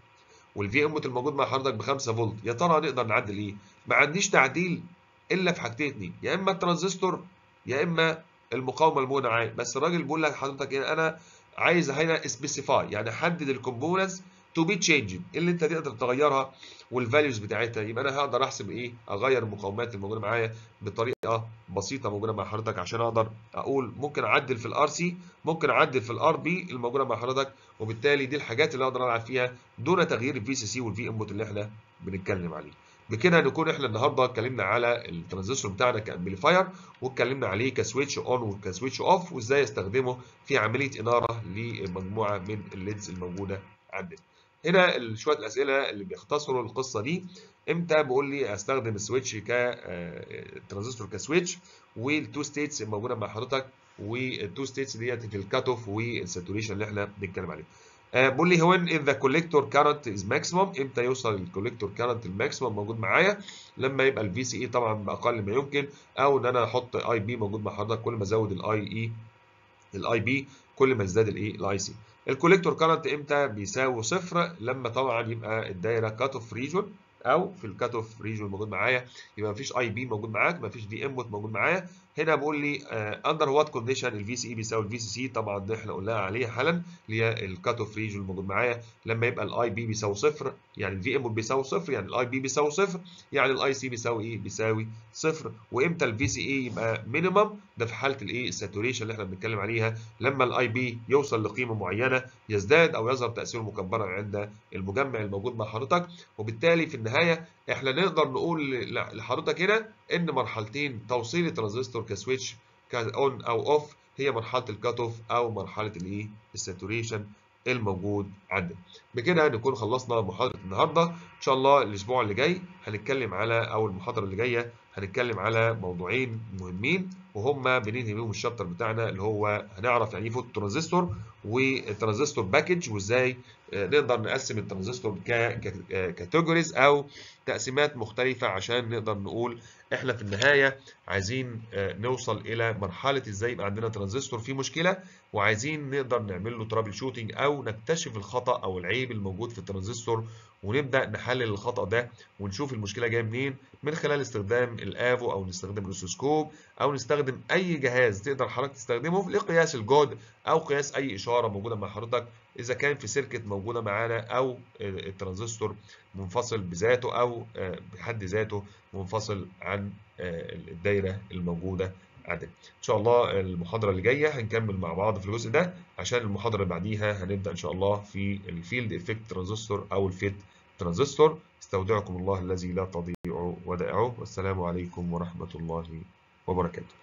وال V input الموجود مع حضرتك ب 5 فولت. يا ترى نقدر نعدل إيه؟ ما عنديش تعديل إلا في حاجتين اتنين. يا إما الترانزستور يا إما المقاومة معايا بس الراجل بيقول لك حضرتك إيه؟ أنا عايز هنا specify يعني حدد ال components to be changed اللي أنت تقدر تغيرها وال values بتاعتها؟ يبقى أنا هقدر أحسب إيه؟ أغير المقاومات الموجودة معايا بطريقة بسيطة موجودة مع حضرتك عشان أقدر أقول ممكن أعدل في ال RC ممكن أعدل في ال RB الموجودة مع حضرتك وبالتالي دي الحاجات اللي أقدر ألعب فيها دون تغيير ال VCC وال V input اللي إحنا بنتكلم عليه. بكده نكون إحنا النهارده اتكلمنا على الترانزستور بتاعنا ك amplifier واتكلمنا عليه ك switch on وك switch off وازاي استخدمه في عملية اناره لمجموعة من ال LEDs الموجودة عندنا. هنا شوية الأسئلة اللي بيختصروا القصة دي. إمتى بقول لي أستخدم ال switch كترانزستور ك switch؟ وال two states الموجودة مع حضرتك؟ وال two states ديت ال cut off وال saturation اللي إحنا بنتكلم عليه. بقول لي هو when the collector current is maximum إمتى يوصل ال collector current ال maximum موجود معايا؟ لما يبقى ال VCE طبعا باقل ما يمكن أو إن أنا أحط IB موجود مع حضرتك. كل ما أزود ال I ال IB كل ما ازداد الايه ال IC ال collector current إمتى؟ بيساوي صفر لما طبعا يبقى الدايرة cut off region أو في ال cut off region موجود معايا يبقى مفيش IB موجود معاك مفيش V input موجود معايا. هنا بقول لي under what condition ال VCE بيساوي ال VCC طبعا ده إحنا قلناها عليها حالا اللي هي ال cut off region الموجود معايا. لما يبقى ال IB بيساوي صفر يعني ال V input بيساوي صفر يعني ال IB بيساوي صفر يعني ال IC بيساوي إيه؟ بيساوي صفر. وإمتى ال VCE يبقى minimum ده في حالة الايه ال saturation اللي إحنا بنتكلم عليها. لما ال IB يوصل لقيمة معينة يزداد أو يظهر تأثيره مكبرا عند المجمع الموجود مع حضرتك. وبالتالي في النهاية إحنا نقدر نقول لحضرتك هنا إن مرحلتين توصيل الترانزستور ك switch ك on أو off هي مرحلة ال cut off أو مرحلة الايه ال saturation الموجود عندنا. بكده نكون خلصنا محاضرة النهارده. إن شاء الله الأسبوع اللي جاي هنتكلم على أو المحاضرة اللي جاية هنتكلم على موضوعين مهمين وهما بننهي بيهم ال chapter بتاعنا اللي هو هنعرف يعني إيه photo transistor وال transistor package وإزاي نقدر نقسم الترانزستور ك categories أو تقسيمات مختلفة عشان نقدر نقول إحنا في النهاية عايزين نوصل إلى مرحلة إزاي يبقى عندنا ترانزستور فيه مشكلة وعايزين نقدر نعمل له troubleshooting أو نكتشف الخطأ أو العيب الموجود في الترانزستور ونبدأ نحلل الخطأ ده ونشوف المشكلة جاية منين من خلال استخدام ال AVO أو نستخدم ال oscilloscope أو نستخدم أي جهاز تقدر حضرتك تستخدمه لقياس الجهد أو قياس أي إشارة موجودة مع حضرتك إذا كان في circuit موجودة معانا أو الترانزستور منفصل بذاته أو بحد ذاته منفصل عن الدايرة الموجودة عندنا إن شاء الله المحاضرة اللي جاية هنكمل مع بعض في الجزء ده عشان المحاضرة اللي بعديها هنبدأ إن شاء الله في ال field effect transistor أو ال FET transistor. استودعكم الله الذي لا تضيع ودائعه. والسلام عليكم ورحمة الله وبركاته.